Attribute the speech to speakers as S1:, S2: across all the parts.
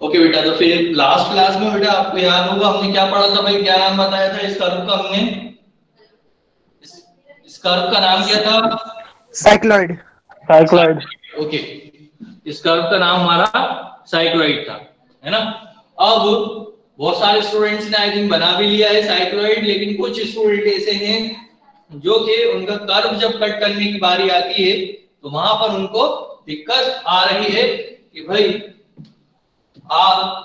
S1: Okay बेटा तो फिर लास्ट क्लास में बेटा आपको याद होगा हमने क्या पढ़ा था भाई? क्या नाम बताया था? इस कर्व का हमने? इस, इस कर्व का नाम क्या था?
S2: साइक्लॉइड
S3: साइक्लॉइड
S1: ओके इस कर्व का नाम हमारा साइक्लॉइड था है ना? अब बहुत सारे स्टूडेंट्स ने आई थिंक बना भी लिया है साइक्लॉइड लेकिन कुछ स्टूडेंट ऐसे हैं जो कि उनका कर्व जब कट करने की बारी आती है तो वहाँ पर उनको दिक्कत आ रही है कि भाई आप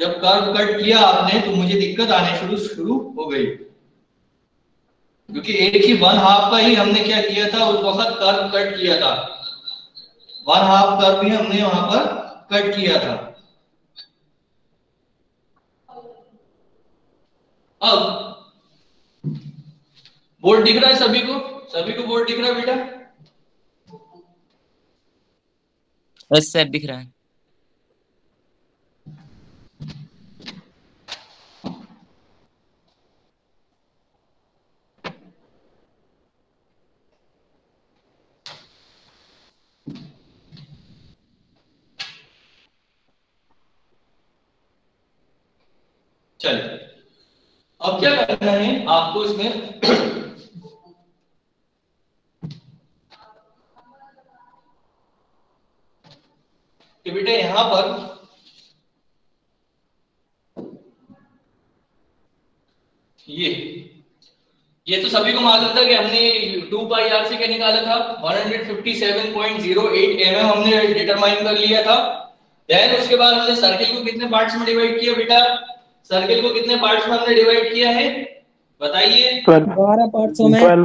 S1: जब कर्व कट किया आपने तो मुझे दिक्कत आने शुरू शुरू हो गई। क्योंकि एक ही वन हाफ़ का ही हमने क्या किया था? उस वक्त कर्व कट किया था। वन हाफ़ कर्व ही हमने वहाँ पर कट किया था। अब बोर्ड दिख रहा है सभी को? सभी को बोर्ड दिख रहा है बेटा?
S4: बस सर दिख रहा है।
S1: चलिए। अब क्या करना है? आपको इसमें कि बेटा यहाँ पर ये ये तो सभी को मालूम था कि हमने टू पाई आर से क्या निकाला था? 157.08 एमएम हमने डिटरमाइन कर लिया था। देन उसके बाद हमने सर्किल को कितने पार्ट्स में डिवाइड किया बेटा? सर्किल को कितने पार्ट्स में हमने डिवाइड किया है? बताइए।
S2: बारह पार्ट्सों में।
S3: ट्वेल्व।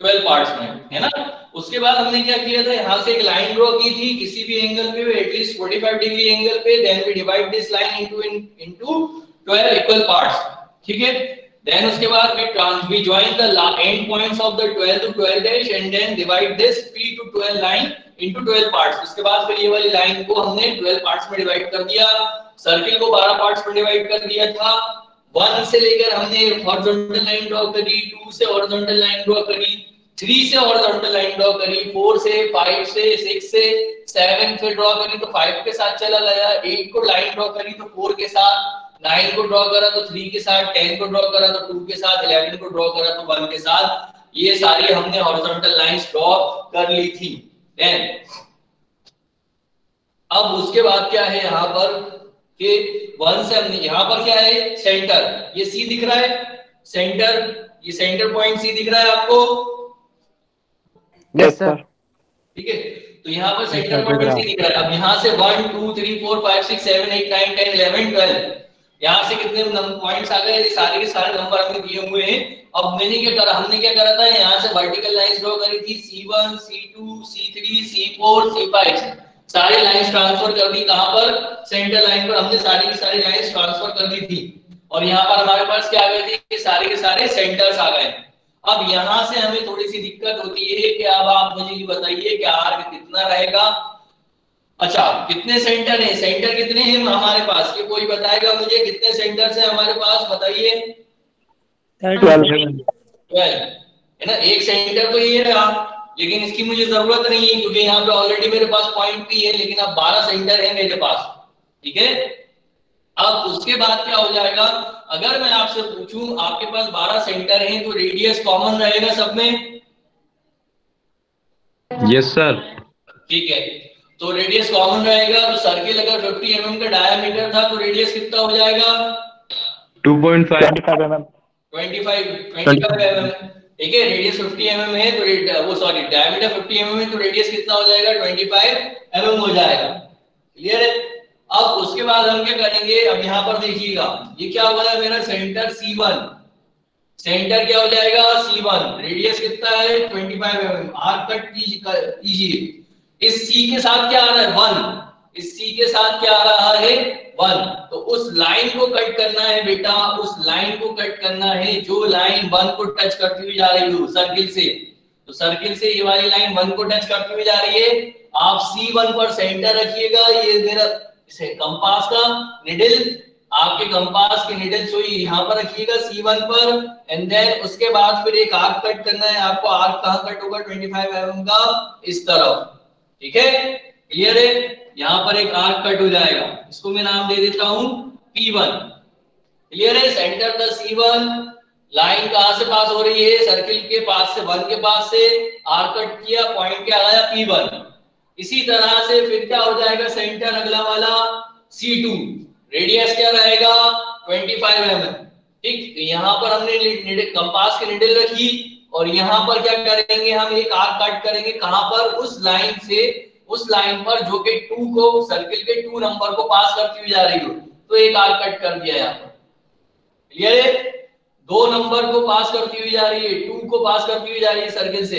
S1: ट्वेल्व पार्ट्स में है ना? उसके बाद हमने क्या किया था? यहाँ से एक लाइन ड्रॉ की थी किसी भी एंगल पे एटलीस्ट 45 डिग्री एंगल पे then we divide this line into into 12 equal parts ठीक है? देन उसके बाद we trans, we join the end points of the 12 to 12 dash and then divide this p to 12 line into 12 parts. उसके बाद फिर ये वाली लाइन को हमने 12 पार्ट्स में डिवाइड कर दिया। सर्किल को 12 पार्ट्स में डिवाइड कर दिया था। वन से लेकर हमने हॉरिजॉन्टल लाइन ड्रॉ करी टू से हॉरिजॉन्टल लाइन ड्रॉ करी थ्री से हॉरिजॉन्टल लाइन ड्रॉ करी फोर से फाइव से सिक्स से सेवन से ड्रॉ करी तो फाइव के साथ चला गया। एट को लाइन ड्रॉ करी तो फोर के साथ। नाइन को ड्रॉ करा तो थ्री के साथ टेन को ड्रॉ करा तो टू के साथ इलेवन को ड्रॉ करा तो वन के साथ। ये सारी हमने हॉरिजॉन्टल लाइंस ड्रॉ कर ली थी। देन अब उसके बाद क्या है यहाँ पर कि वन से हमने यहाँ पर क्या है? सेंटर ये सी दिख रहा है। सेंटर ये सेंटर पॉइंट सी दिख रहा है आपको?
S2: यस सर
S1: ठीक है? तो यहाँ पर सेंटर पॉइंट सी दिख रहा है। अब यहाँ से one two three four five six seven eight nine ten eleven twelve यहाँ से कितने पॉइंट्स आ गए? सारे के सारे नंबर हमें दिए हुए हैं। अब मैंने क्या करा हमने क्या करा था? यहाँ से वर्टिकल लाइंस ड्रॉ करी थी। C1, C2, C3, C4, C5 सारी लाइंस ट्रांसफ़र कर दी कहाँ पर? सेंटर लाइन पर। हमने सारी की सारी लाइंस ट्रांसफ़र कर दी थी। और यहाँ पर हमारे पास क्या आ गए थे? सारे के सारे सेंटर्स आ गए। अब यहाँ से हमें थोड़ी सी दिक्कत होती है कि अब आप मुझे ये बताइए कि आर कितना रहेगा? अच्छा कितने सेंटर है? सेंटर कितने हैं हमारे पास? ये कोई बताएगा मुझे? कितने सेंटर है हमारे पास? बताइए। है ना? एक सेंटर तो ये रहा लेकिन इसकी मुझे ज़रूरत नहीं है क्योंकि यहाँ पे ऑलरेडी मेरे पास पॉइंट भी है लेकिन अब बारह सेंटर है मेरे पास। ठीक है? अब उसके बाद क्या हो जाएगा? अगर मैं आपसे पूछूँ आपके पास बारह सेंटर हैं तो रेडियस कॉमन रहेगा सब में?
S5: यस सर
S1: ठीक है। तो रेडियस कॉमन रहेगा तो सर्किल अगर 50 एम mm का डायमीटर था तो रेडियस कितना हो जाएगा?
S5: 2.5
S3: twenty five M M
S1: 25 25 mm ठीक है रेडियस 50 mm है तो वो सॉरी डायमीटर 50 mm है तो रेडियस कितना हो जाएगा? 25 mm हो जाएगा। क्लियर है? अब उसके बाद हम क्या करेंगे? अब यहाँ पर देखिएगा ये क्या हुआ है मेरा सेंटर C1 सेंटर क्या हो जाएगा? C1 रेडियस कितना है? 25 mm आर्क कट कीजिए। इस सी के साथ क्या आ रहा है? वन। इस C के साथ क्या आ रहा है? वन। तो उस लाइन को कट करना है बेटा, उस लाइन को कट करना है। जो लाइन वन को टच करती हुई जा रही हो सर्किल से। तो सर्किल से ये वाली लाइन वन को टच करती हुई जा रही है। आप C1 पर सेंटर रखिएगा, ये मेरा कंपास का निडल, आपके कंपास की निडल सुई यहाँ पर रखिएगा सी वन पर। एंड देन उसके बाद फिर एक आर्क कट करना है, आपको आर्क कहाँ कट होगा? 25 mm का, इस तरफ़। ठीक है? क्लियर है? यहाँ पर एक आर्क कट हो जाएगा। इसको मैं नाम दे देता हूँ P1 क्लियर है? सेंटर द C1 लाइन कहाँ से पास हो रही है? सर्किल के पास से वन के पास से आर्क कट किया पॉइंट क्या आया? P1 इसी तरह से फिर क्या हो जाएगा? सेंटर अगला वाला C2 रेडियस क्या रहेगा? ट्वेंटी 25 mm ठीक? तो यहाँ पर हमने कंपास की निडल रखी। और यहाँ पर क्या करेंगे हम? एक आर्क कट करेंगे। कहाँ पर? उस लाइन से, उस लाइन पर जो कि टू को सर्किल के टू नंबर को पास करती हुई जा रही हो। तो एक आर्क कट कर दिया यहाँ पर। क्लियर है? दो नंबर को पास करती हुई जा रही है। टू को पास करती हुई जा रही है सर्किल से।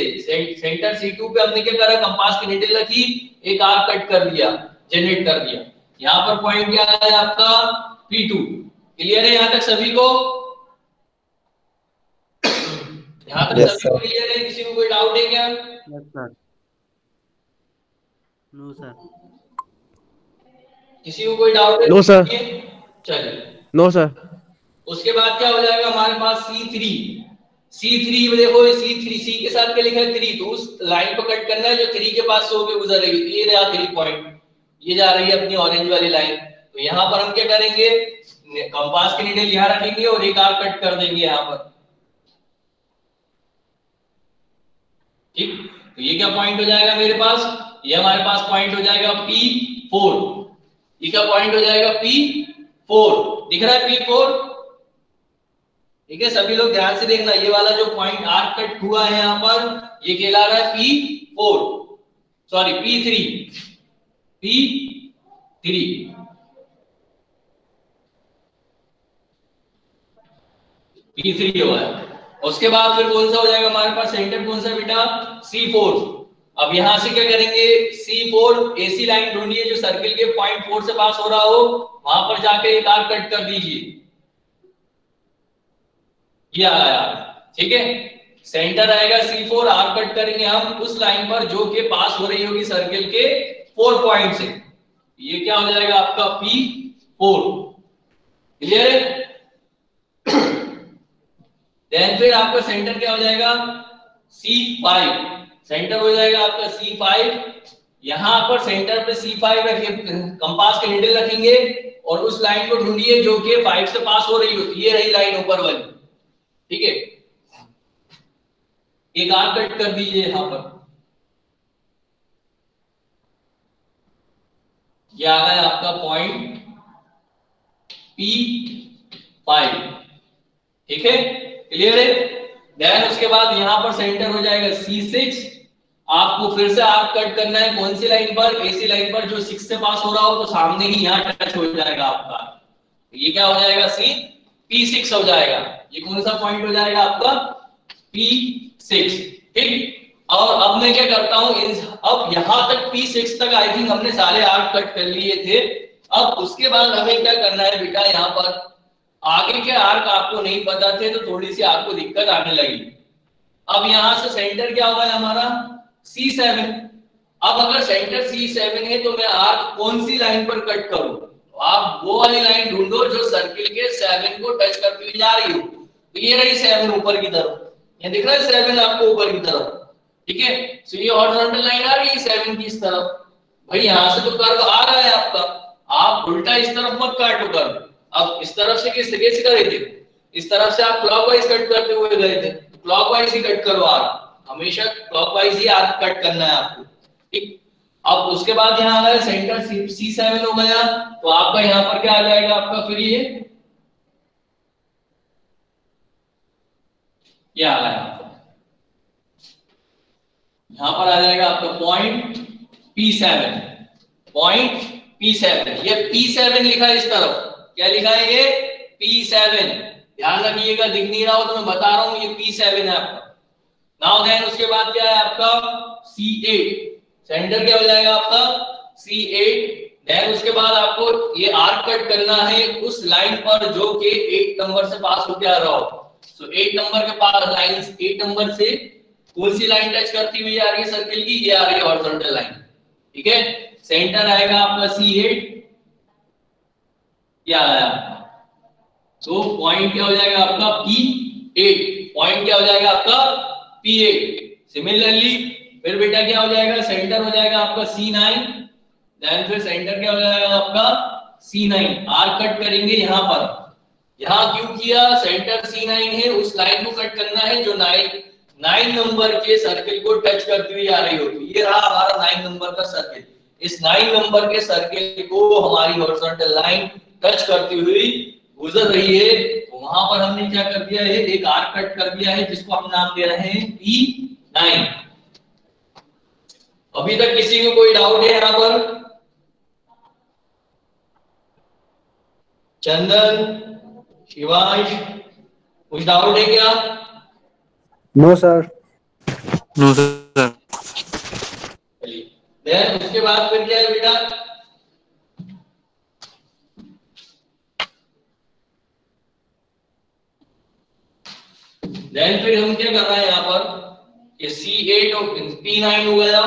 S1: सेंटर सी टू पे हमने क्या करा? कंपास की निडल रखी। एक आर्क कट कर दिया जनरेट कर दिया। यहाँ पर पॉइंट क्या है आपका? P2 क्लियर है यहाँ तक सभी को? यहाँ तक
S2: Yes,
S1: सभी क्लियर है किसी को कोई डाउट है क्या?
S3: यस सर नो सर
S1: किसी को कोई डाउट है?
S2: No, sir.
S1: चलिए।
S2: नो सर
S1: उसके बाद क्या हो जाएगा? हमारे पास C3 C3 में देखो C3 C के साथ क्या लिखा है? 3 तो उस लाइन पर कट करना है जो 3 के पास से होके गुजरेगी तो ये रहा 3 पॉइंट ये जा रही है अपनी ऑरेंज वाली लाइन तो यहाँ पर हम क्या करेंगे? कंपास की नीडल यहाँ रखेंगे और एक आर कट कर देंगे यहाँ पर। ठीक? तो ये क्या पॉइंट हो जाएगा मेरे पास? ये हमारे पास पॉइंट हो जाएगा पी फोर ये क्या पॉइंट हो जाएगा पी फोर दिख रहा है पी फोर ठीक है, सभी लोग ध्यान से देखना, ये वाला जो पॉइंट आर कट हुआ है यहाँ पर, ये कहला रहा है P four sorry P three P three P three हुआ है उसके बाद फिर कौन सा हो जाएगा? हमारे पास सेंटर कौन सा बेटा? सी फोर अब यहाँ से क्या करेंगे? सी फोर एसी लाइन ढूंढिए जो सर्किल के पॉइंट फोर से पास हो रहा हो। वहाँ पर जाके एक आर कट कर दीजिए। ये आया ठीक है? सेंटर आएगा सी फोर आर कट करेंगे हम उस लाइन पर जो कि पास हो रही होगी सर्किल के फोर पॉइंट से। ये क्या हो जाएगा आपका पी फोर क्लियर है? देन फिर आपका सेंटर क्या हो जाएगा? सी फाइव सेंटर हो जाएगा आपका सी फाइव यहाँ पर सेंटर पे सी फाइव कंपास के नीडल रखेंगे और उस लाइन को ढूंढिए जो कि फाइव से पास हो रही होती ये रही लाइन ऊपर वाली ठीक है? एक आर कट कर दीजिए यहाँ पर। ये आ गया आपका पॉइंट पी फाइव ठीक है? क्लियर है? देन उसके बाद यहाँ पर सेंटर हो जाएगा सी सिक्स आपको फिर से आर्क कट करना है कौन सी लाइन पर? एसी लाइन पर जो सिक्स से पास हो रहा हो तो सामने ही यहाँ टच हो जाएगा आपका। ये क्या हो जाएगा सी पी सिक्स हो जाएगा। ये कौन सा पॉइंट हो जाएगा आपका? पी सिक्स ठीक? और अब मैं क्या करता हूँ? अब यहाँ तक पी सिक्स तक आई थिंक हमने सारे आर्ट कट कर लिए थे। अब उसके बाद हमें क्या करना है बेटा यहाँ पर? आगे के आर्क आपको नहीं पता थे तो थोड़ी सी आपको दिक्कत आने लगी। अब यहाँ से सेंटर क्या होगा हमारा? सी सेवन अब अगर सेंटर सी सेवन है तो मैं आर्क कौन सी लाइन पर कट करूँ? तो आप वो वाली लाइन ढूंढो जो सर्किल के सेवन को टच करती हुई जा रही हो। तो ये रही सेवन ऊपर की तरफ़। ये दिख रहा है सेवन आपको ऊपर की तरफ़। ठीक है? सो ये हॉरिजॉन्टल लाइन आ रही है सेवन की इस तरफ़। भाई, यहाँ से तो कर्व आ रहा है आपका। आप उल्टा इस तरफ़ मत काटो कर्व अब इस तरफ़ से किस तरीके से करे थे? इस तरफ़ से आप क्लॉकवाइज कट करते हुए गए थे। क्लॉकवाइज ही कट करो आप। हमेशा क्लॉकवाइज ही आर्क कट करना है आपको। ठीक? अब उसके बाद यहाँ आ गया सेंटर सी सेवन हो गया। तो आपका यहाँ पर क्या आ जाएगा आपका फिर ये? ये आ गया आपका? यहाँ पर आ जाएगा आपका point P seven point P seven ये पी सेवन लिखा है इस तरफ़। क्या लिखा है ये? P7 ध्यान रखिएगा दिख नहीं रहा हो तो मैं बता रहा हूँ ये P7 है आपका। नाउ देन उसके बाद क्या है आपका? C8 सेंटर क्या हो जाएगा आपका? C8 देन उसके बाद आपको ये आर्क कट करना है उस लाइन पर जो के 8 नंबर से पास होके आ रहा हो। सो so, 8 नंबर के पास लाइन 8 नंबर से कौन सी लाइन टच करती हुई आ रही है सर्किल की? ये आ रही है हॉरिजॉन्टल लाइन ठीक है? सेंटर आएगा आपका C8 ये आ गया तो पॉइंट क्या हो जाएगा आपका? पी एट पॉइंट क्या हो जाएगा आपका? पी एट सिमिलरली फिर बेटा क्या हो जाएगा? सेंटर हो जाएगा आपका सी नाइन देन फिर सेंटर क्या हो जाएगा आपका? सी नाइन आर कट करेंगे यहाँ पर। यहाँ क्यों किया? सेंटर सी नाइन है। उस लाइन को कट करना है जो नाइन नाइन नंबर के सर्किल को टच करती हुई आ रही होगी ये रहा हमारा नाइन नंबर का सर्किल इस नाइन नंबर के सर्किल को हमारी हॉरिजॉन्टल लाइन टच करती हुई गुजर रही है तो वहाँ पर हमने क्या कर दिया है एक आर कट कर दिया है जिसको हम नाम दे रहे हैं पी नाइन अभी तक किसी को कोई डाउट है यहाँ पर? चंदन शिवांश कुछ डाउट है क्या?
S2: No sir
S3: no sir
S1: then उसके बाद फिर क्या है बेटा? देन फिर हम क्या कर रहे हैं यहाँ पर? ये C8 और P9 हो गया।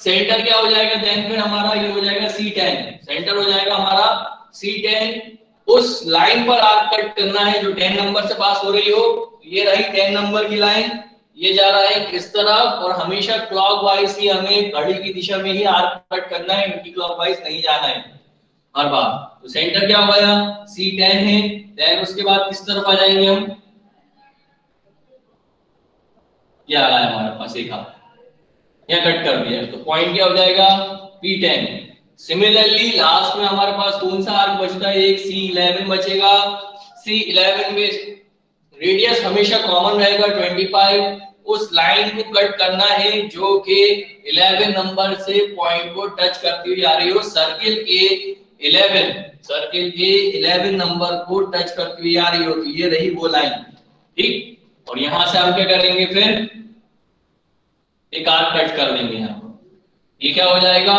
S1: सेंटर क्या हो जाएगा? देन फिर हमारा ये हो जाएगा C10 सेंटर हो जाएगा हमारा C10 उस लाइन पर आर्क कट करना है जो 10 नंबर से पास हो रही हो। ये रही 10 नंबर की लाइन ये जा रहा है किस तरफ़ और हमेशा क्लॉकवाइज ही हमें घड़ी की दिशा में ही आर्क कट करना है एंटी क्लॉकवाइज नहीं जाना है। हर बार। तो सेंटर क्या हो गया? C10 है। देन उसके बाद किस तरफ़ आ जाएँगे हम? ये आ रहा है हमारे पास, एक यहाँ कट कर दिया। तो पॉइंट क्या हो जाएगा? P10 सिमिलरली लास्ट में हमारे पास कौन सा आर्क बचता है? एक C11 बचेगा। C11 में रेडियस हमेशा कॉमन रहेगा 25 उस लाइन को कट करना है जो कि 11 नंबर से पॉइंट को टच करती हुई आ रही हो। सर्किल के 11 सर्किल के 11 नंबर को टच करती हुई आ रही हो तो ये रही वो लाइन ठीक? और यहाँ से हम क्या करेंगे फिर? एक आर कट कर देंगे यहाँ ये क्या हो जाएगा?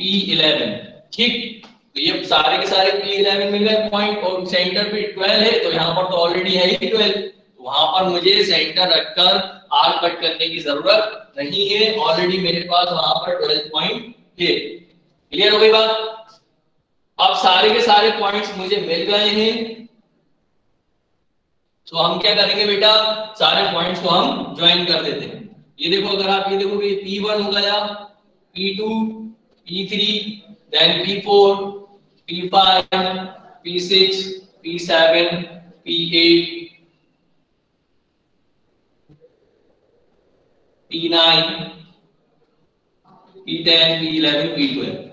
S1: P11 ठीक? तो ये सारे के सारे P11 मिल गए। पॉइंट और सेंटर पे 12 है तो यहाँ पर तो ऑलरेडी है ही 12 तो वहाँ पर मुझे सेंटर रखकर आर कट करने की ज़रूरत नहीं है। ऑलरेडी मेरे पास वहाँ पर 12 पॉइंट है। क्लियर हो गई बात? अब सारे के सारे पॉइंट्स मुझे मिल गए हैं। तो हम क्या करेंगे बेटा? सारे पॉइंट्स को हम ज्वाइन कर देते हैं। ये देखो, अगर आप ये देखोगे P1 हो गया P2 P3 then P4 P5 P6 P7 P8 P9 P10 P11 P12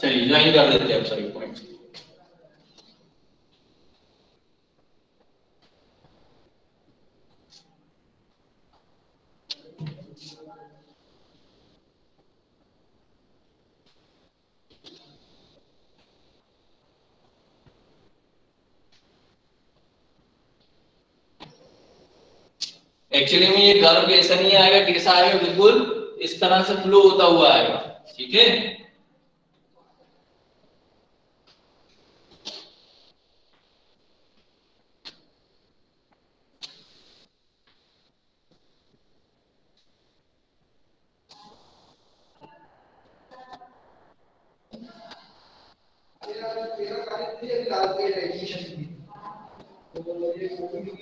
S1: चलिए ज्वाइन कर देते हैं अब सभी पॉइंट्स एक्चुअली में ये कर्व ऐसा नहीं आएगा, कैसा आएगा? बिल्कुल इस तरह से फ्लो होता हुआ आएगा। ठीक है?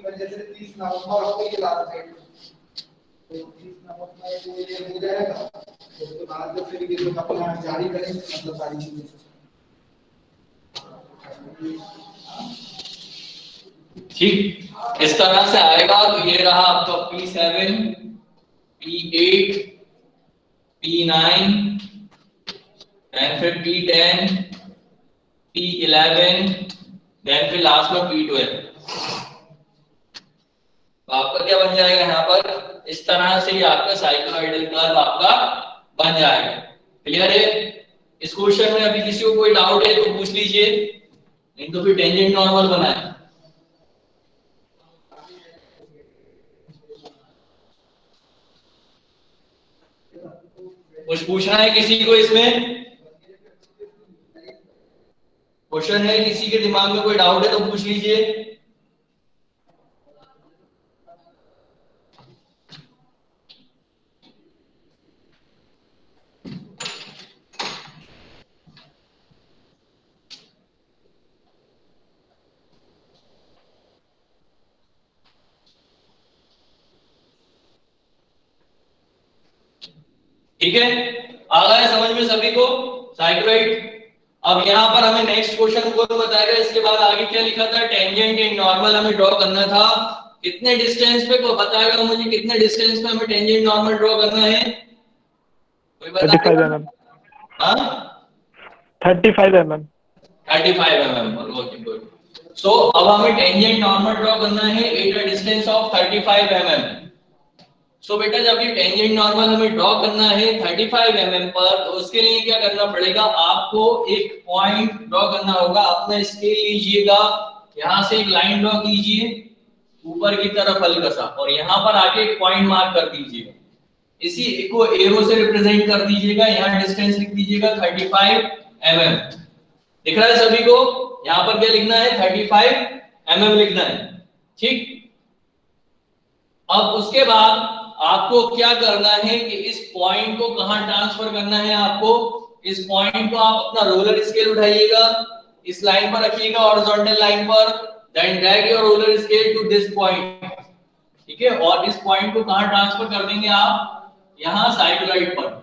S6: वजह से तीस नवंबर हो गई लास्ट डेट तो तीस नवंबर को ये हो जाएगा उसके बाद जो फिर ये लोग जारी करेंगे मतलब सारी चीज़ें।
S1: ठीक, इस तरह से आएगा तो ये रहा आपका P7 P8 P9 देन फिर P10 P11 देन फिर लास्ट में P12 तो आपका क्या बन जाएगा यहाँ पर? इस तरह से ही आपका साइक्लोइडल कर्व आपका बन जाएगा। क्लियर है? इस क्वेश्चन में अभी किसी को कोई डाउट है तो पूछ लीजिए। नहीं तो फिर टेंजेंट नॉर्मल बनाए। कुछ पूछना है किसी को इसमें? क्वेश्चन है किसी के दिमाग में कोई डाउट है तो पूछ लीजिए। ठीक है? आ गया समझ में सभी को? साइक्लोइड अब यहाँ पर हमें नेक्स्ट क्वेश्चन को बताएगा इसके बाद आगे क्या लिखा था? टेंजेंट एंड नॉर्मल हमें ड्रॉ करना था। कितने डिस्टेंस पे? को बताएगा मुझे कितने डिस्टेंस पे हमें टेंजेंट नॉर्मल ड्रॉ करना है? कोई
S7: थर्टी फाइव
S1: बताएगा
S7: एम एम
S1: हाँ?
S7: Thirty five M M
S1: 35 mm okay good so अब हमें टेंजेंट नॉर्मल ड्रॉ करना है। At a distance of 35 mm. So so, बेटा जब ये टेंजेंट नॉर्मल हमें ड्रॉ करना है 35 mm पर तो उसके लिए क्या करना पड़ेगा? आपको एक पॉइंट ड्रॉ करना होगा। अपना स्केल लीजिएगा। यहाँ से एक लाइन ड्रॉ कीजिए ऊपर की तरफ़ हल्का सा और यहाँ पर आके एक पॉइंट मार्क कर दीजिएगा। इसी को एरो से रिप्रेजेंट कर दीजिएगा। यहाँ डिस्टेंस लिख दीजिएगा 35 mm दिख रहा है सभी को? यहाँ पर क्या लिखना है? 35 mm लिखना है। ठीक? अब उसके बाद आपको क्या करना है कि इस पॉइंट को कहा ट्रांसफ़र करना है आपको? इस पॉइंट को आप अपना रोलर स्केल उठाइएगा। इस लाइन पर रखिएगा हॉरिजॉन्टल लाइन पर then drag your roller scale to this point ठीक है? और इस पॉइंट को कहाँ ट्रांसफ़र कर देंगे आप? यहाँ साइक्लोइड पर।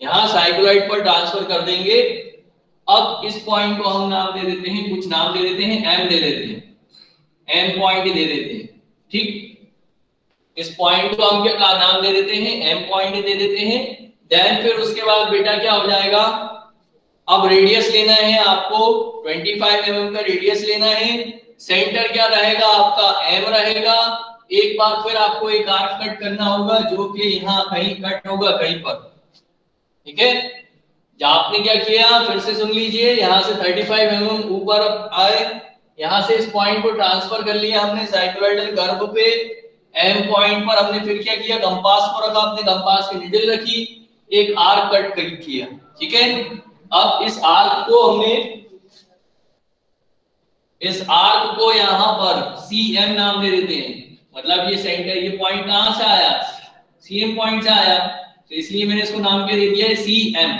S1: यहाँ साइक्लोइड पर ट्रांसफ़र कर देंगे। अब इस पॉइंट को हम नाम दे देते हैं, कुछ नाम दे देते हैं एम दे देते हैं। एम पॉइंट दे देते हैं। ठीक? इस पॉइंट को हम क्या नाम दे देते हैं? एम पॉइंट दे देते हैं। देन फिर उसके बाद बेटा क्या हो जाएगा? अब रेडियस लेना है आपको। 25 फाइव mm का रेडियस लेना है। सेंटर क्या रहेगा? आपका एम रहेगा। एक बार फिर आपको एक आर्क कट करना होगा, जो कि यहाँ कहीं कट होगा, कहीं पर। ठीक है? आपने क्या किया, फिर से सुन लीजिए। यहाँ से 35 फाइव mm ऊपर आए। यहाँ से इस पॉइंट को ट्रांसफ़र कर लिया हमने साइक्लोइडल कर्व पे। एम पॉइंट पर हमने फिर क्या किया? कंपास को रखा, अपने कंपास की निडल रखी, एक आर्क कट किया, ठीक है? अब इस आर्क को हमने, इस आर्क को यहाँ पर सी एम नाम दे देते हैं। मतलब ये सेंटर ये पॉइंट कहाँ से आया? सी एम पॉइंट से आया। तो इसलिए मैंने इसको नाम क्या दे दिया है? सी एम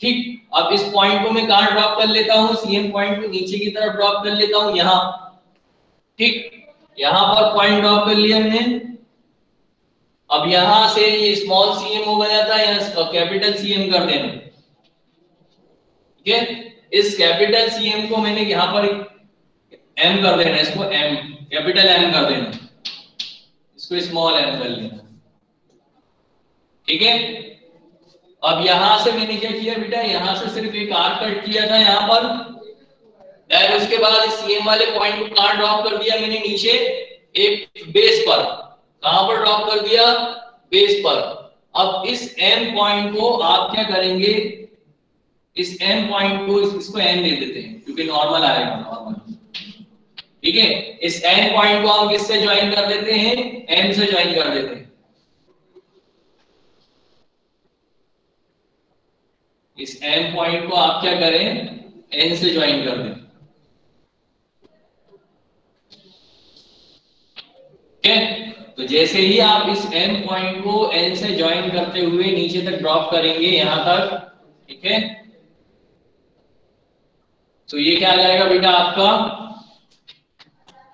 S1: ठीक? अब इस पॉइंट को मैं कहाँ ड्रॉप कर लेता हूँ? सी एम पॉइंट को नीचे की तरफ़ ड्रॉप कर लेता हूँ, यहाँ, ठीक? यहाँ पर पॉइंट ड्रॉप कर लिया मैंने अब यहाँ से ये स्मॉल सीएम हो गया था, यहाँ कैपिटल सीएम कर देना। ठीक है? इस कैपिटल सीएम को मैंने यहाँ पर एम कर देना, इसको एम कैपिटल एम कर देना। इसको स्मॉल एम कर लेना। ठीक है? अब यहाँ से मैंने क्या किया बेटा? यहाँ से सिर्फ़ एक आर कट किया था यहाँ पर। देन उसके बाद इस सीएम वाले पॉइंट को कहाँ ड्रॉप कर दिया मैंने नीचे? एक बेस पर। कहाँ पर ड्रॉप कर दिया? बेस पर। अब इस एम पॉइंट को आप क्या करेंगे? इस एम पॉइंट को इस, इसको एन दे देते हैं क्योंकि नॉर्मल आएगा नॉर्मल ठीक है? इस एन पॉइंट को हम किससे ज्वाइन कर देते हैं? एम से ज्वाइन कर देते हैं। इस एम पॉइंट को आप क्या करें? एन से ज्वाइन कर दें ठीक है तो जैसे ही आप इस एम पॉइंट को एन से ज्वाइन करते हुए नीचे तक ड्रॉप करेंगे यहाँ तक ठीक है? तो ये क्या आ जाएगा बेटा आपका?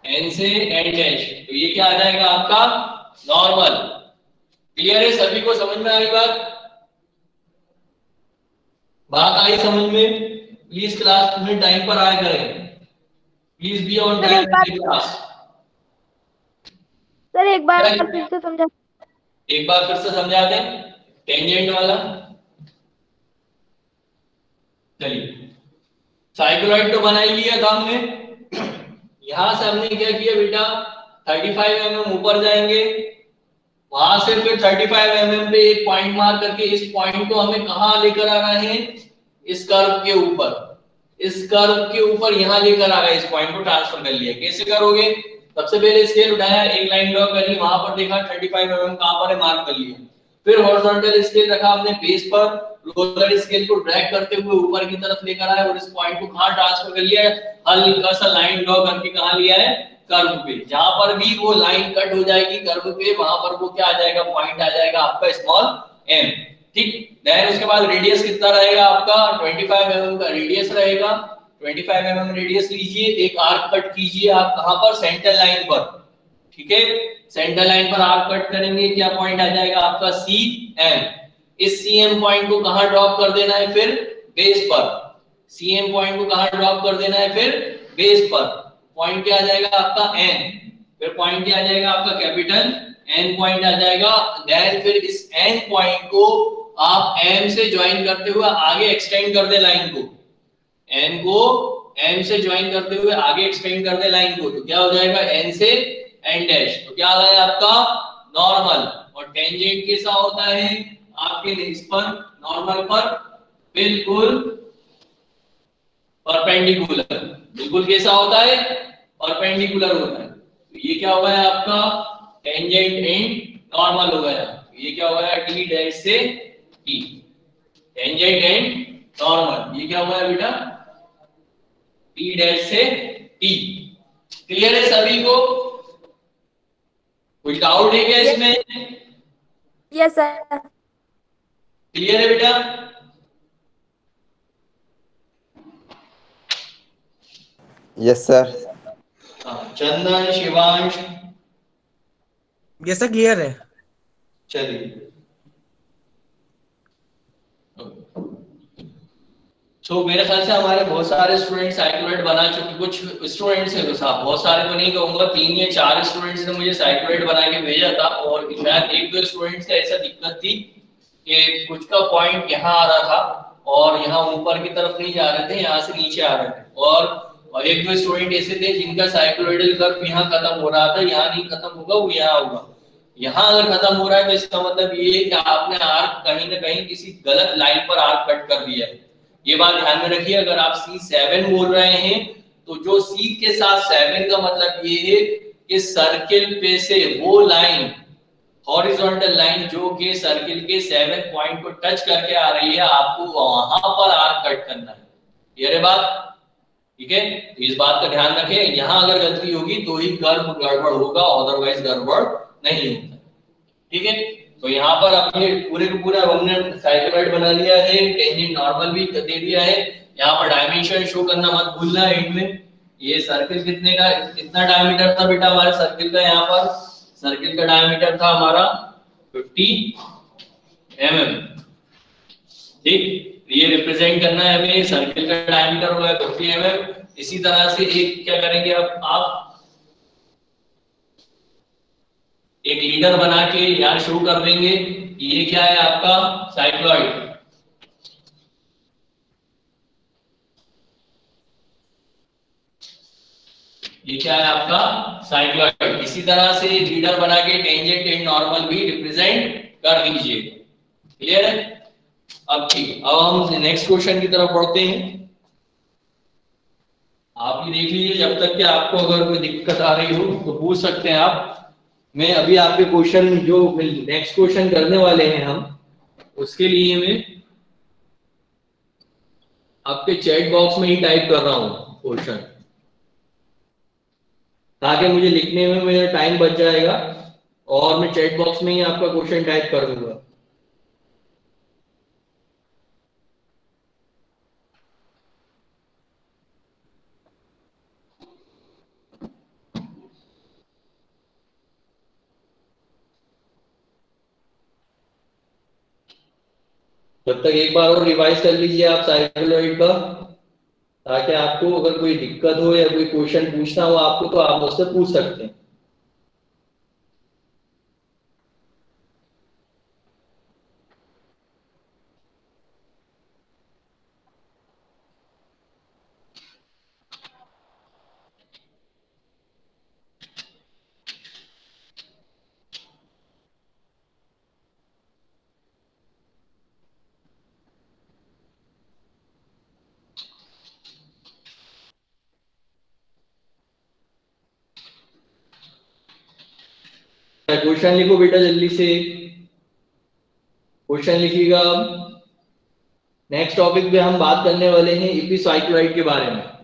S1: एन से एन डैश तो ये क्या आ जाएगा आपका? नॉर्मल क्लियर है? सभी को समझ में आई बात? बात आई समझ में? प्लीज़ क्लास में टाइम पर आया करें। Please be on time class
S8: sir एक बार फिर से समझा
S1: एक बार फिर से समझा दें टेंजेंट वाला? चलिए। साइक्लोइड तो बना ही लिया था हमने यहाँ से हमने क्या किया बेटा? 35 फाइव mm ऊपर जाएँगे। वहाँ से फिर 35 फाइव mm पे एक पॉइंट मार करके इस पॉइंट को हमें कहा लेकर आना है? इस कर्व के ऊपर। इस कर्व के ऊपर यहाँ लेकर आ गए इस पॉइंट को ट्रांसफ़र कर लिया। कैसे करोगे? सबसे पहले स्केल उठाया, एक लाइन ड्रॉ करी वहाँ पर देखा 35 mm कहाँ पर है मार्क कर लिया फिर हॉरिजॉन्टल स्केल रखा हमने बेस पर रोलर स्केल को ड्रैग करते हुए ऊपर की तरफ़ लेकर आए और इस पॉइंट को कहाँ ट्रांसफ़र कर लिया है? हल्का सा लाइन ड्रॉ करके कहाँ लिया है? कर्व पे। जहाँ पर भी वो लाइन कट हो जाएगी कर्व पे, वहाँ पर वो क्या आ जाएगा? पॉइंट आ जाएगा आपका स्मॉल एम ठीक? देन उसके बाद रेडियस कितना रहेगा आपका? 25 mm का रेडियस रहेगा। 25 mm रेडियस लीजिए, एक आर्क कट कीजिए आप कहाँ पर? सेंटर लाइन पर। ठीक है? सेंटर लाइन पर आर्क कट करेंगे, क्या पॉइंट आ जाएगा? आपका सी एम इस सीएम पॉइंट को कहाँ ड्रॉप कर देना है फिर? बेस पर। सीएम पॉइंट को कहाँ ड्रॉप कर देना है फिर? बेस पर। पॉइंट क्या आ जाएगा? आपका एन फिर पॉइंट क्या आ जाएगा? आपका कैपिटल एन पॉइंट आ जाएगा। देन फिर इस एन पॉइंट को आप एम से ज्वाइन करते हुए आगे एक्सटेंड कर दे लाइन को। एन को एम से ज्वाइन करते हुए आगे एक्सटेंड कर दे लाइन को तो क्या हो जाएगा एन से एन डैश तो क्या आ आपका? नॉर्मल और टेंजेंट कैसा होता है? आपके इस पर नॉर्मल पर बिल्कुल परपेंडिकुलर बिल्कुल कैसा होता है? परपेंडिकुलर होता है. तो ये क्या हो गया आपका? टेंजेंट एंड नॉर्मल हो गया. ये क्या हो गया? टी डैश से टी टेंजेंट एंड नॉर्मल ये क्या हो गया बेटा? टी डैश से टी क्लियर है सभी को? कुछ डाउट है क्या इसमें?
S8: यस सर
S1: क्लियर है बेटा?
S9: यस सर
S1: हाँ, चंदन शिवांश।
S10: ये सर क्लियर है।
S1: चलिए। तो मेरे ख्याल से हमारे बहुत सारे स्टूडेंट साइक्लोइड बना चुके, कुछ स्टूडेंट्स हैं बस आप बहुत सारे तो नहीं कहूँगा, तीन या चार स्टूडेंट्स ने मुझे साइक्लोइड बना के भेजा था और शायद एक दो स्टूडेंट्स का ऐसा दिक्कत थी कि कुछ का पॉइंट यहाँ आ रहा था और यहाँ ऊपर की तरफ़ नहीं जा रहे थे, यहाँ से नीचे आ रहे थे। और एक दो स्टूडेंट ऐसे थे जिनका साइक्लोइडल कर्व यहाँ खत्म हो रहा था, यहाँ नहीं खत्म होगा, वो यहाँ होगा। यहाँ अगर खत्म हो रहा है तो इसका मतलब ये है कि आपने आर्क कहीं ना कहीं किसी गलत लाइन पर आर्क कट कर दिया है। ये बात ध्यान में रखिए, अगर आप सी सेवन बोल रहे हैं तो जो सी के साथ सेवन का मतलब ये है कि सर्किल पे से वो लाइन हॉरिजॉन्टल लाइन जो कि सर्किल के सेवन पॉइंट को टच करके आ रही है, आपको वहाँ पर आर्क कट करना है। ये बात? ठीक है? तो इस बात का ध्यान रखें। यहाँ अगर गलती होगी तो ही कर्व गड़बड़ होगा अदरवाइज़ गड़बड़ नहीं होता। ठीक है? तो यहाँ पर अपने पूरे का पूरा हमने साइक्लोइड बना लिया है टेंजेंट नॉर्मल भी दे दिया है। यहाँ पर डायमेंशन शो करना मत भूलना एंड में। ये सर्किल कितने का, कितना डायमीटर था बेटा हमारे सर्किल का यहाँ पर? सर्किल का डायमीटर था हमारा 50 mm ठीक? ये रिप्रेजेंट करना है हमें सर्किल का डायमीटर होगा 50 mm इसी तरह से एक क्या करेंगे अब आप? एक लीडर बना के यहाँ शो कर देंगे। ये क्या है आपका? साइक्लॉइड ये क्या है आपका? साइक्लॉइड इसी तरह से लीडर बना के टेंजेंट एंड नॉर्मल भी रिप्रेजेंट कर दीजिए। क्लियर है? अब ठीक। अब हम नेक्स्ट क्वेश्चन की तरफ़ बढ़ते हैं। आप भी देख लीजिए, जब तक कि आपको अगर कोई दिक्कत आ रही हो तो पूछ सकते हैं आप। मैं अभी आपके क्वेश्चन जो नेक्स्ट क्वेश्चन करने वाले हैं हम, उसके लिए मैं आपके चैट बॉक्स में ही टाइप कर रहा हूँ क्वेश्चन ताकि मुझे लिखने में मेरा टाइम बच जाएगा और मैं चैट बॉक्स में ही आपका क्वेश्चन टाइप कर दूँगा। जब तक एक बार और रिवाइज कर लीजिए आप साइक्लोइड का, ताकि आपको अगर कोई दिक्कत हो या कोई क्वेश्चन पूछना हो आपको तो आप मुझसे पूछ सकते हैं। क्वेश्चन लिखो बेटा जल्दी से। क्वेश्चन लिखिएगा। नेक्स्ट टॉपिक पे हम बात करने वाले हैं इपी के बारे में।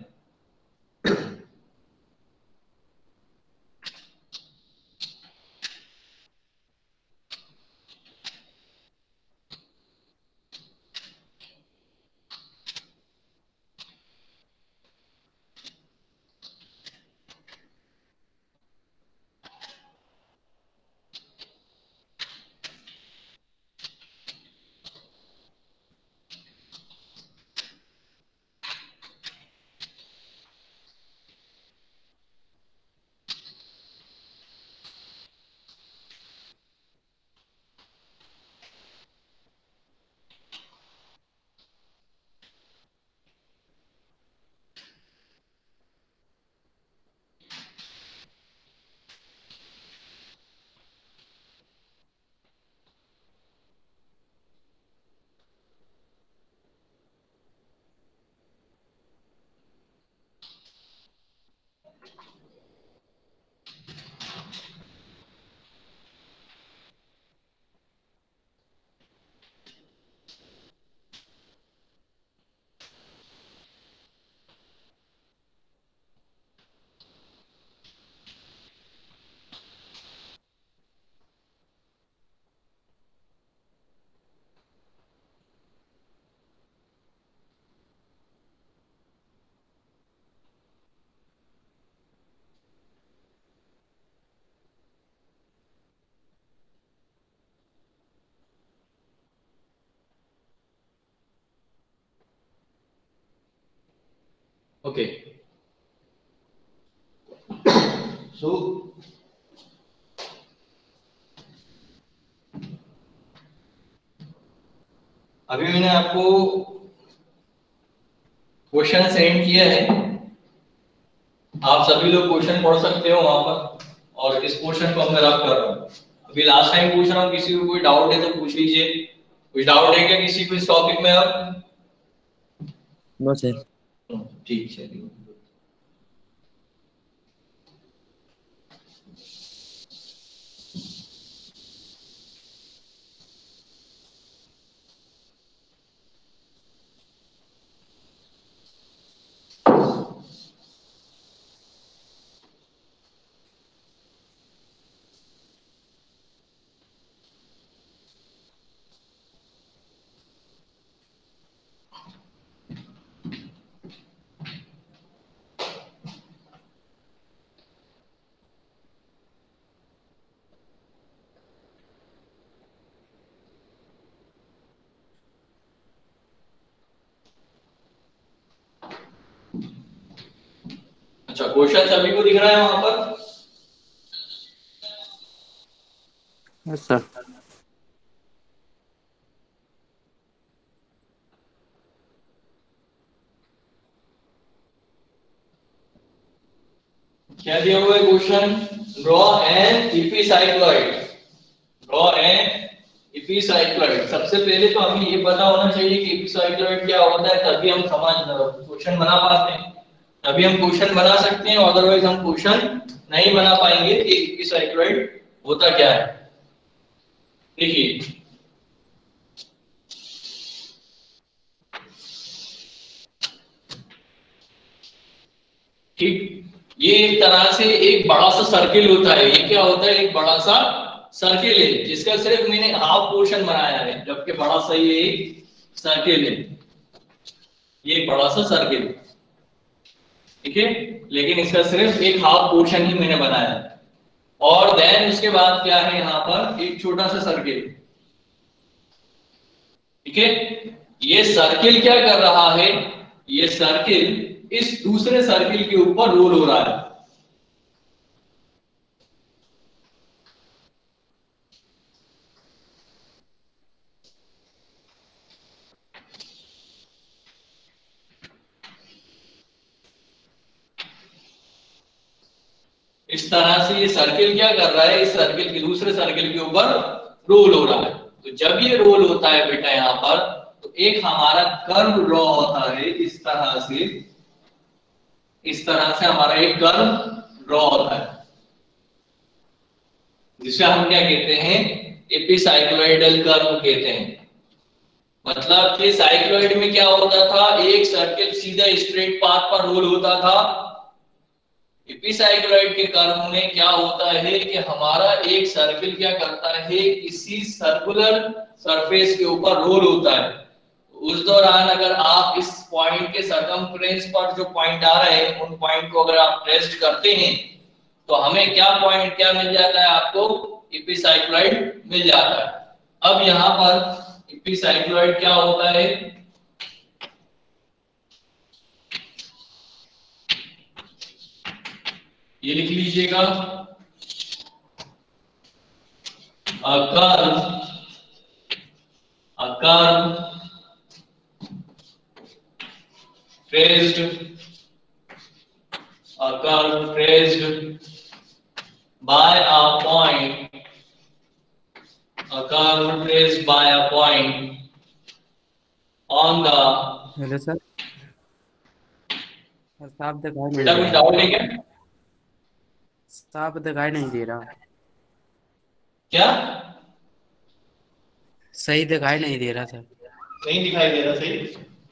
S1: ओके। सो अभी मैंने आपको क्वेश्चन सेंड किया है। आप सभी लोग क्वेश्चन पढ़ सकते हो वहाँ पर और इस क्वेश्चन को मैं रब कर रहा हूँ। अभी लास्ट टाइम पूछ रहा हूँ किसी को कोई डाउट है तो पूछ लीजिए। कुछ डाउट है क्या किसी को इस टॉपिक में अब?
S4: नो सर
S1: ठीक है अच्छा क्वेश्चन सभी को दिख रहा है वहाँ पर?
S3: सर
S1: क्या दिया हुआ है question draw an epicycloid draw an epicycloid सबसे पहले तो हमें ये पता होना चाहिए कि इपिसाइक्लॉइड क्या होता है तभी हम समझ क्वेश्चन बना पाते हैं। तभी हम क्वेश्चन बना सकते हैं अदरवाइज़ हम क्वेश्चन नहीं बना पाएँगे कि इपिसाइक्लॉइड होता क्या है। देखिए। ठीक? ये एक तरह से एक बड़ा सा सर्किल होता है। ये क्या होता है? एक बड़ा सा सर्किल है, जिसका सिर्फ़ मैंने हाफ़ पोर्शन बनाया है, जबकि बड़ा सा ये सर्किल है। ये बड़ा सा सर्किल ठीक है? लेकिन इसका सिर्फ़ एक हाफ़ पोर्शन ही मैंने बनाया और देन उसके बाद क्या है यहाँ पर? एक छोटा सा सर्किल ठीक है? ये सर्किल क्या कर रहा है? ये सर्किल इस दूसरे सर्किल के ऊपर रोल हो रहा है। इस तरह से ये सर्किल क्या कर रहा है? इस सर्किल के दूसरे सर्किल के ऊपर रोल हो रहा है। तो जब ये रोल होता है बेटा यहाँ पर तो एक हमारा कर्व ड्रॉ होता है इस तरह से। इस तरह से हमारा एक कर्व ड्रॉ होता है। जिसे हम क्या कहते हैं? एपिसाइक्लोइडल कर्व कहते हैं। मतलब कि साइक्लोइड में क्या होता था? एक सर्किल सीधा स्ट्रेट पाथ पर रोल होता था। एपिसाइक्लोइड के कर्व में क्या होता है कि हमारा एक सर्किल क्या करता है? किसी सर्कुलर सरफेस के ऊपर रोल होता है। उस दौरान अगर आप इस पॉइंट के सरकमफ्रेंस पर जो पॉइंट आ रहे हैं, उन पॉइंट को अगर आप टेस्ट करते हैं तो हमें क्या पॉइंट क्या मिल जाता है आपको? एपिसाइक्लोइड मिल जाता है। अब यहाँ पर एपिसाइक्लोइड क्या होता है? ये लिख लीजिएगा। आकार। आकार। फ्रेस्ड आकार traced by a point a curve traced by a point on the
S3: hello sir. Sir साहब देखो
S1: बेटा कुछ डाउट है क्या?
S3: साफ़ दिखाई नहीं दे रहा।
S1: क्या?
S3: सही दिखाई नहीं दे रहा सर।
S1: नहीं दिखाई दे रहा सही?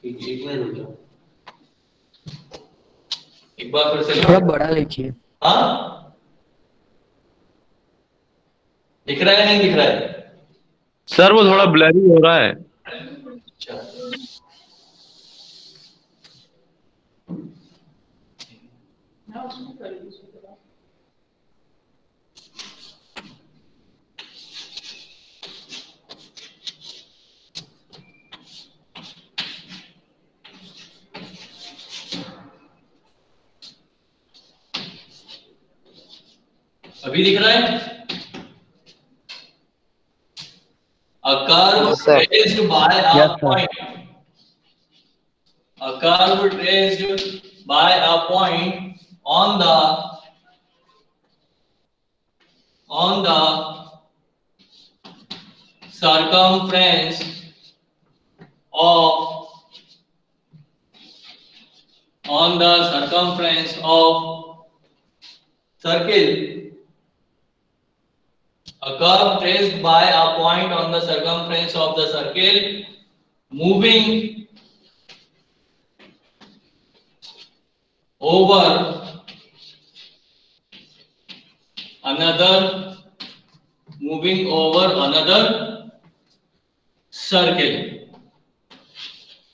S1: एक मिनट रुक एक बार फिर से
S3: थोड़ा बड़ा लिखिए।
S1: हाँ? दिख रहा है नहीं दिख रहा है?
S5: सर वो थोड़ा ब्लरी हो रहा है।
S1: अच्छा। सभी दिख रहा है? A curve a curve by a point on the on the circumference of on the circumference of circle a curve traced by a point on the circumference of the circle moving over another moving over another circle.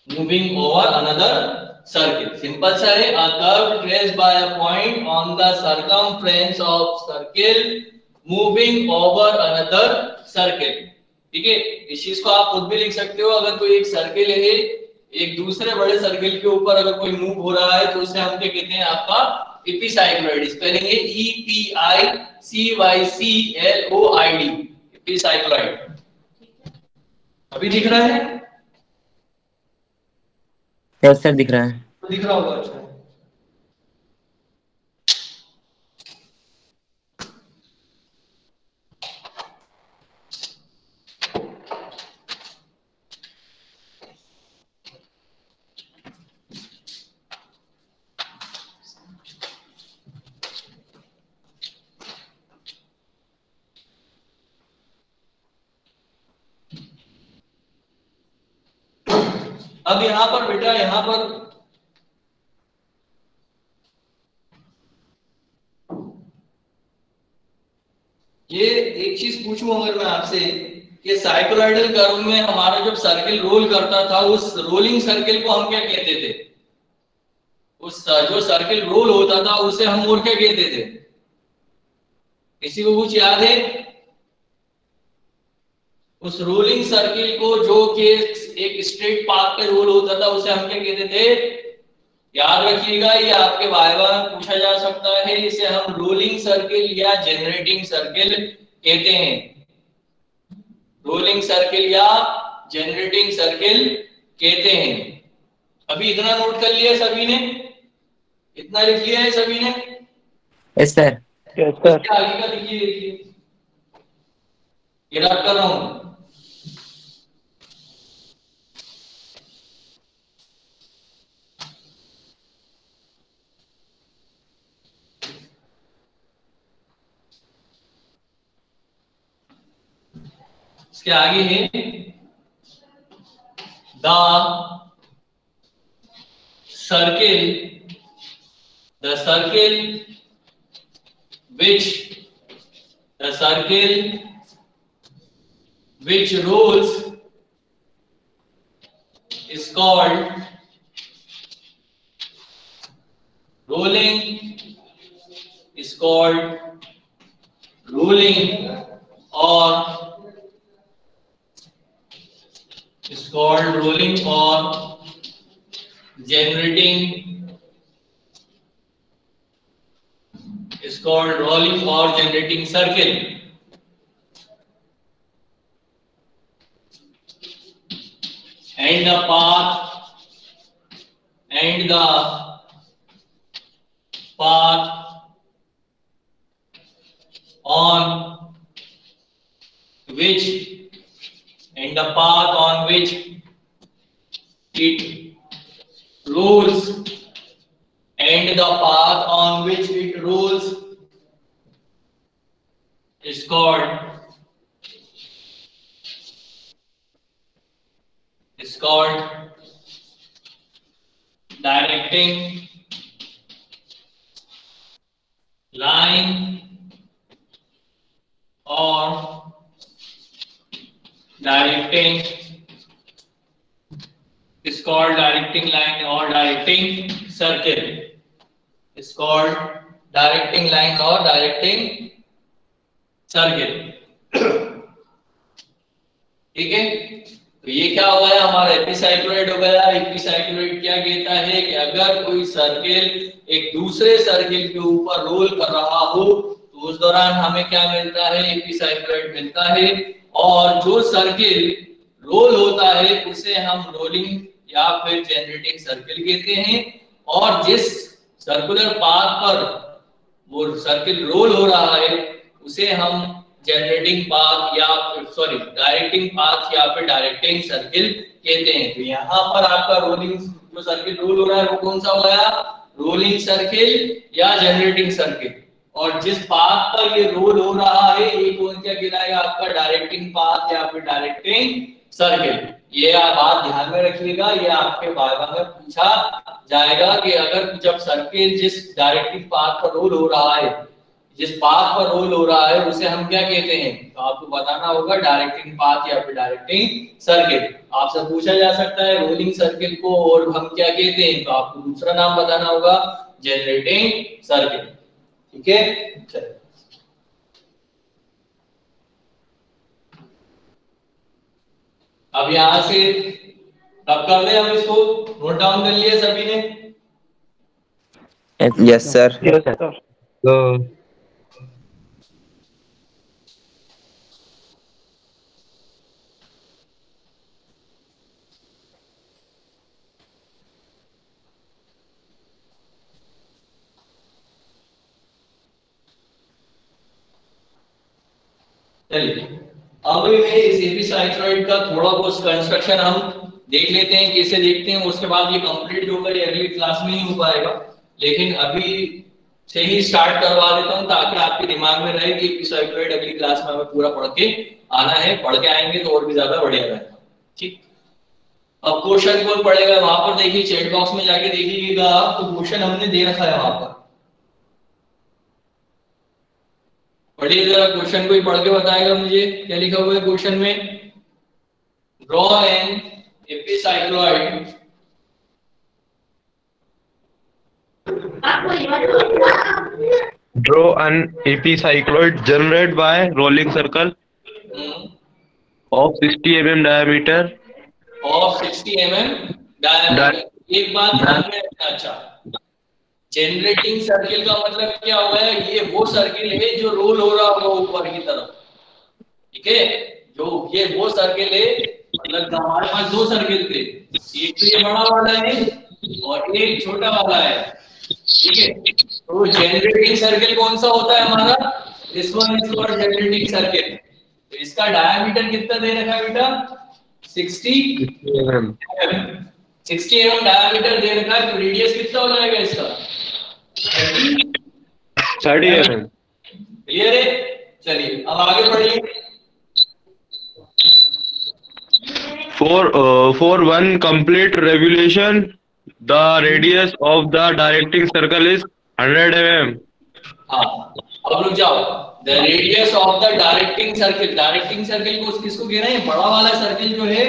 S1: Moving over another circle. Simple सा a curve traced by a point on the circumference of circle moving over another circle. ठीक है? इस चीज़ को आप खुद भी लिख सकते हो। अगर कोई एक सर्किल है एक दूसरे बड़े सर्किल के ऊपर अगर कोई मूव हो रहा है तो उसे हम क्या कहते हैं? आपका एपिसाइक्लॉइड स्पेलिंग है। E P I C Y C L O I D epicycloid अभी दिख रहा है?
S4: सर दिख रहा है।
S1: दिख रहा होगा अच्छा। अब यहाँ पर बेटा, यहाँ पर ये एक चीज़ पूछूँ अगर मैं आपसे कि साइक्लोइडल कर्व में हमारा जब सर्किल रोल करता था, उस रोलिंग सर्किल को हम क्या कहते थे? उस, जो सर्किल रोल होता था, उसे हम और क्या कहते थे? किसी को कुछ याद है? उस रोलिंग सर्किल को जो कि एक स्ट्रेट पाथ पे रोल होता था उसे हम क्या कहते थे? याद रखिएगा ये आपके वायवा में पूछा जा सकता है इसे हम रोलिंग सर्किल या जनरेटिंग सर्किल कहते हैं। रोलिंग सर्किल या जनरेटिंग सर्किल कहते हैं। अभी इतना नोट कर लिया सभी ने? इतना लिख लिया है सभी ने?
S4: यस सर
S7: यस सर
S1: आगे का लिखिए देखिए ये रख कर रहा हूँ। इसके आगे है। The circle the circle which the circle which rolls is called rolling is called rolling और is called rolling or generating is called rolling or generating circle. And the path and the path on which and the path on which it rolls and the path on which it rolls is called is called directing line or directing. Is called directing line or directing circle. Is called directing line or directing circle. ठीक है? तो ये क्या हो? गया हमारा एपिसाइक्लोइड हो गया एपिसाइक्लोइड क्या कहता है कि अगर कोई सर्किल एक दूसरे सर्किल के ऊपर रोल कर रहा हो तो उस दौरान हमें क्या मिलता है? एपिसाइक्लॉइड मिलता है। और जो सर्किल रोल होता है, उसे हम रोलिंग या फिर जनरेटिंग सर्किल कहते हैं। और जिस सर्कुलर पाथ पर वो सर्किल रोल हो रहा है, उसे हम जनरेटिंग पाथ या फिर सॉरी डायरेक्टिंग पाथ या फिर डायरेक्टिंग सर्किल कहते हैं। तो यहाँ पर आपका रोलिंग जो सर्किल रोल हो रहा है, वो कौन सा हो गया? रोलिंग सर्किल या जनरेटिंग सर्किल और जिस पाथ पर ये रोल हो रहा है, ये कौन क्या कहलाएगा आपका डायरेक्टिंग पाथ या फिर डायरेक्टिंग सर्किल ये आप बात ध्यान में रखिएगा, ये आपके बार में पूछा जाएगा कि अगर जब सर्किल जिस डायरेक्टिंग पाथ पर रोल हो रहा है, जिस पाथ पर रोल हो रहा है, उसे हम क्या कहते हैं? तो आपको बताना होगा डायरेक्टिंग पाथ या फिर डायरेक्टिंग सर्किल आपसे पूछा जा सकता है रोलिंग सर्किल को और हम क्या कहते हैं? तो आपको दूसरा नाम बताना होगा जनरेटिंग सर्किल ठीक है? चलिए अब यहाँ से तब कर ले हम इसको। नोट डाउन कर लिया सभी ने।
S9: Yes sir
S7: yes sir.
S1: चलिए, अब इस एपिसाइक्लॉइड का थोड़ा बहुत कंस्ट्रक्शन हम देख लेते हैं, कैसे देखते हैं, उसके बाद ये कंप्लीट होगा ये अगली क्लास में ही हो पाएगा। लेकिन अभी से ही स्टार्ट करवा देता हूँ, ताकि आपके दिमाग में रहे कि एपिसाइक्लॉइड अगली क्लास में हमें पूरा पढ़ के आना है। पढ़ के आएँगे तो और भी ज़्यादा बढ़िया रहेगा। ठीक? अब क्वेश्चन कौन पढ़ेगा? वहाँ पर देखिए चैट बॉक्स में जाके देखिएगा तो क्वेश्चन हमने दे रखा है वहाँ पर। पढ़िए जरा क्वेश्चन कोई पढ़ के बताएगा मुझे क्या लिखा हुआ है क्वेश्चन में? Draw an epicycloid
S5: draw an epicycloid generated by rolling circle of 60 mm diameter.
S1: Of 60 mm diameter एक बात ध्यान में रखना अच्छा। जनरेटिंग सर्किल का मतलब क्या हुआ है? ये वो सर्किल है जो रोल हो रहा होगा ऊपर की तरफ़। ठीक है? जो ये वो सर्किल है मतलब हमारे पास दो सर्किल थे। एक तो ये बड़ा वाला है और एक छोटा वाला है। ठीक है? तो जनरेटिंग सर्किल कौन सा होता है हमारा? This one is for generating circle तो इसका डायमीटर कितना दे रखा है बेटा? 60
S5: mm
S1: 60 एम। डायमीटर दे रखा है। तो रेडियस कितना हो जाएगा इसका?
S5: 30 mm
S1: क्लियर है? चलिए अब आगे बढ़िए।
S5: For uh, for one complete revolution. The radius of the directing circle is 100 mm.
S1: हाँ अब रुक जाओ। The radius of the directing circle directing circle को किसको कह रहे हैं? बड़ा वाला सर्किल जो है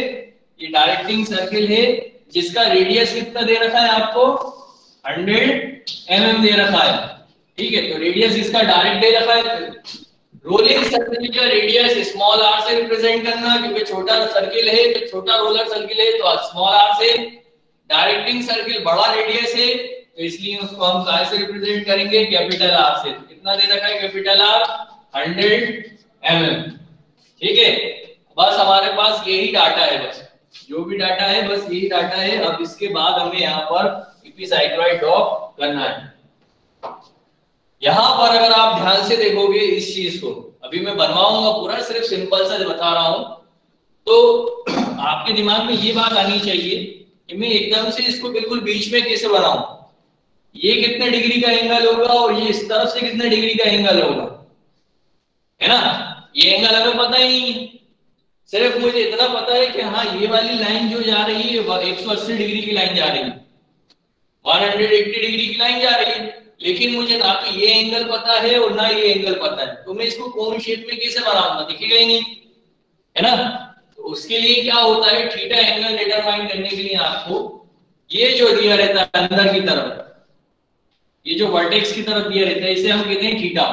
S1: ये डायरेक्टिंग सर्किल है जिसका रेडियस कितना दे रखा है आपको? 100 mm दे रखा है। ठीक है तो रेडियस इसका डायरेक्ट दे रखा है रोलिंग सर्किल का रेडियस स्मॉल आर से रिप्रेजेंट करना, क्योंकि छोटा सर्किल है तो छोटा रोलर सर्किल है तो स्मॉल आर से डायरेक्टिंग सर्किल बड़ा रेडियस है तो इसलिए उसको हम काय से रिप्रेजेंट करेंगे कैपिटल आर से। तो कितना दे रखा है कैपिटल आर 100 mm ठीक है, बस हमारे पास यही डाटा है बस। जो भी डाटा है, बस यही डाटा है। अब इसके बाद हमें यहाँ पर एपिसाइक्लॉइड ड्रॉ करना है यहाँ पर अगर आप ध्यान से देखोगे इस चीज़ को, अभी मैं बनवाऊँगा पूरा, सिर्फ़ सिंपल सा बता रहा हूँ। तो आपके दिमाग में ये बात आनी चाहिए कि मैं एकदम से इसको बिल्कुल बीच में कैसे बनाऊँ? ये कितने डिग्री का एंगल होगा और ये इस तरफ़ से कितने डिग्री का एंगल होगा? है ना? ये एंगल हमें पता ही नहीं सिर्फ़ मुझे इतना पता है कि हाँ ये वाली लाइन जो जा रही है एक सौ अस्सी डिग्री की लाइन जा रही है। 180 डिग्री की लाइन जा रही है। लेकिन मुझे ना तो ये एंगल पता है और ना ये एंगल पता है। तो मैं इसको कोन शेप में कैसे बनाऊँगा? दिखेगा ही नहीं। है ना? तो उसके लिए क्या होता है? थीटा एंगल डिटरमाइन करने के लिए आपको ये जो दिया रहता है अंदर की तरफ़, ये जो वर्टेक्स की तरफ़ दिया रहता है, इसे हम कहते हैं थीटा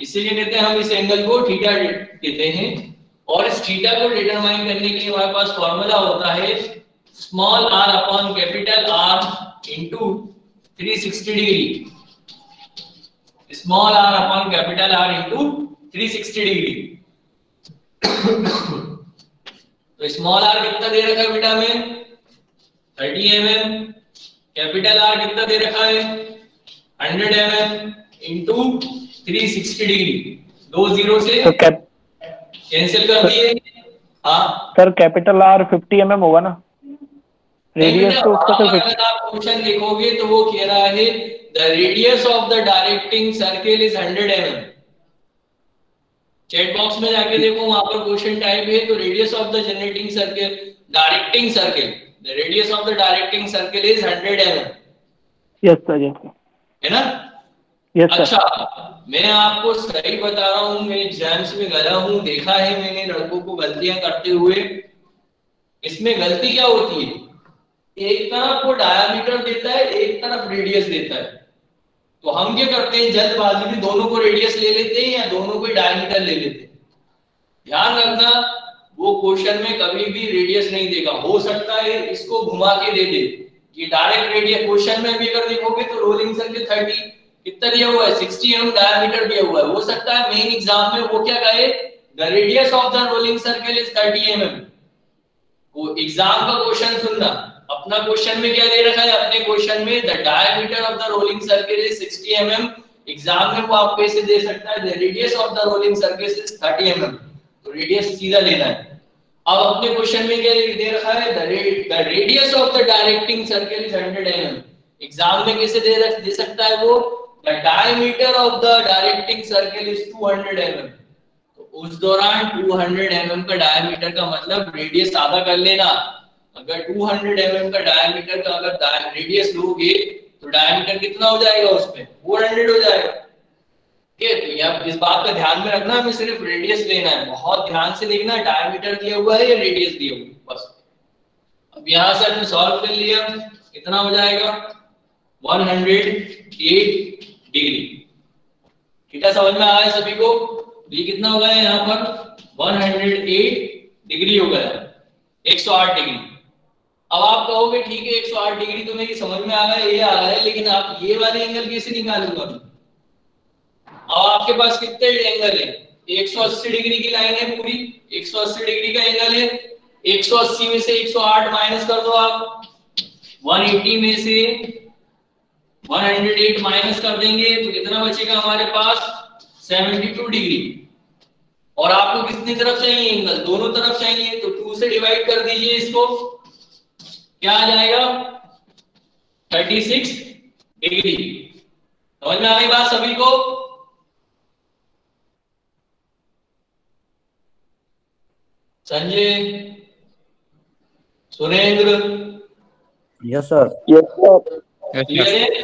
S1: इसीलिए कहते हैं हम इस एंगल को थीटा कहते हैं। और इस थीटा को डिटरमाइन करने के लिए हमारे पास फॉर्मूला होता है small R upon capital R into 360 degree small R upon capital R into three sixty degree तो स्मॉल आर कितना दे रखा है बेटा में? Thirty M M capital R कितना दे रखा है? Hundred M M into three sixty degree दो ज़ीरो से
S7: तो
S1: कैंसिल कर दिए। हाँ?
S7: Sir capital R fifty M होगा ना? रेडियस तो उसका सिर्फ़
S1: अगर आप क्वेश्चन लिखोगे तो वो कह रहा है the radius of the directing circle is 100 mm. Chat box में जाके देखो वहाँ पर क्वेश्चन टाइप है तो radius of the generating circle directing circle the radius of the directing circle is 100 mm.
S7: Yes sir yes
S1: है ना?
S7: यस सर
S1: अच्छा मैं आपको सही बता रहा हूँ मैं एग्ज़ाम्स में गया हूँ देखा है मैंने लड़कों को गलतियाँ करते हुए। इसमें गलती क्या होती है? एक तरफ़ वो डायमीटर देता है, एक तरफ़ रेडियस देता है। तो हम क्या करते हैं, जल्दबाजी में दोनों को रेडियस ले लेते हैं या दोनों को डायमीटर ले लेते हैं। ध्यान रखना, वो क्वेश्चन में कभी भी रेडियस नहीं देगा। हो सकता है इसको घुमा के दे दे। ये डायरेक्ट रेडियस क्वेश्चन में भी अगर देखोगे तो रोलिंग सर्किल 30 कितना दिया हुआ है? 60 एम डायमीटर दिया हुआ है। हो सकता है मेन एग्ज़ाम में वो क्या कहे? The radius of the rolling circle is 30 M वो एग्ज़ाम का क्वेश्चन सुनना। अपना क्वेश्चन में क्या दे रखा है? अपने क्वेश्चन में the diameter of the rolling circle is 60 mm. Exam में वो आपको ऐसे दे सकता है the radius of the rolling circle is 30 mm. तो रेडियस सीधा लेना है। अब अपने क्वेश्चन में क्या दे रखा है? The radius of the directing circle is 100 mm. Exam में कैसे दे रख, दे सकता है वो? The diameter of the directing circle is 200 mm. तो उस दौरान 200 mm का डायमीटर का मतलब रेडियस आधा कर लेना। अगर 200 mm का डायमीटर का अगर रेडियस लोगे तो डायमीटर कितना हो जाएगा उसमें? 400 हो जाएगा। ठीक है तो यह इस बात का ध्यान में रखना, हमें सिर्फ़ रेडियस लेना है। बहुत ध्यान से देखना डायमीटर दिया हुआ है या रेडियस दिया हुआ है, बस। अब यहाँ से हमने सॉल्व कर लिया, कितना हो जाएगा? 108 डिग्री है, समझ में आया सभी को? तो ये कितना हो गया यहाँ पर? 108 डिग्री हो गया। 108 डिग्री अब आप कहोगे, ठीक है 108 डिग्री तो मेरी समझ में आ गया ये आ रहा है, लेकिन आप ये वाले एंगल कैसे निकालूँगा? अब आपके पास कितने एंगल है? 180 डिग्री की लाइन है पूरी 180 डिग्री का एंगल है 180 में से 108 माइनस कर दो आप। 180 में से 108 माइनस कर देंगे तो कितना बचेगा हमारे पास? 72 डिग्री। और आपको कितनी तरफ़ चाहिए एंगल दोनों तरफ़ चाहिए तो 2 से डिवाइड कर दीजिए इसको। क्या आ जाएगा? 36 डिग्री समझ में आ गई बात सभी को? संजय? सुरेंद्र?
S2: यस सर
S1: है?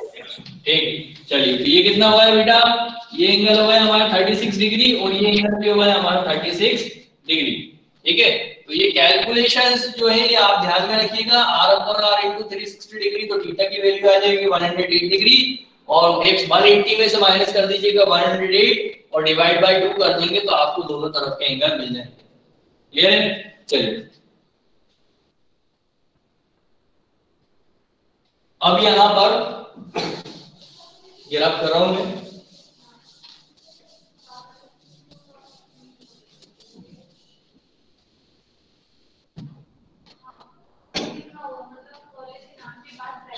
S1: ठीक चलिए तो ये कितना हुआ है बेटा? ये एंगल हुआ है हमारा 36 डिग्री और ये एंगल भी हुआ है हमारा 36 डिग्री ठीक है? तो ये कैलकुलेशंस जो है ये आप ध्यान में रखिएगा। R upon r into 360 degree तो थीटा की वैल्यू आ जाएगी 108 डिग्री और x 180 में से माइनस कर दीजिएगा 108 और डिवाइड बाय 2 कर देंगे तो आपको दोनों तरफ़ के एंगल मिल जाएँगे। क्लियर है? चलिए। अब यहाँ पर, ये रब कर रहा हूँ मैं।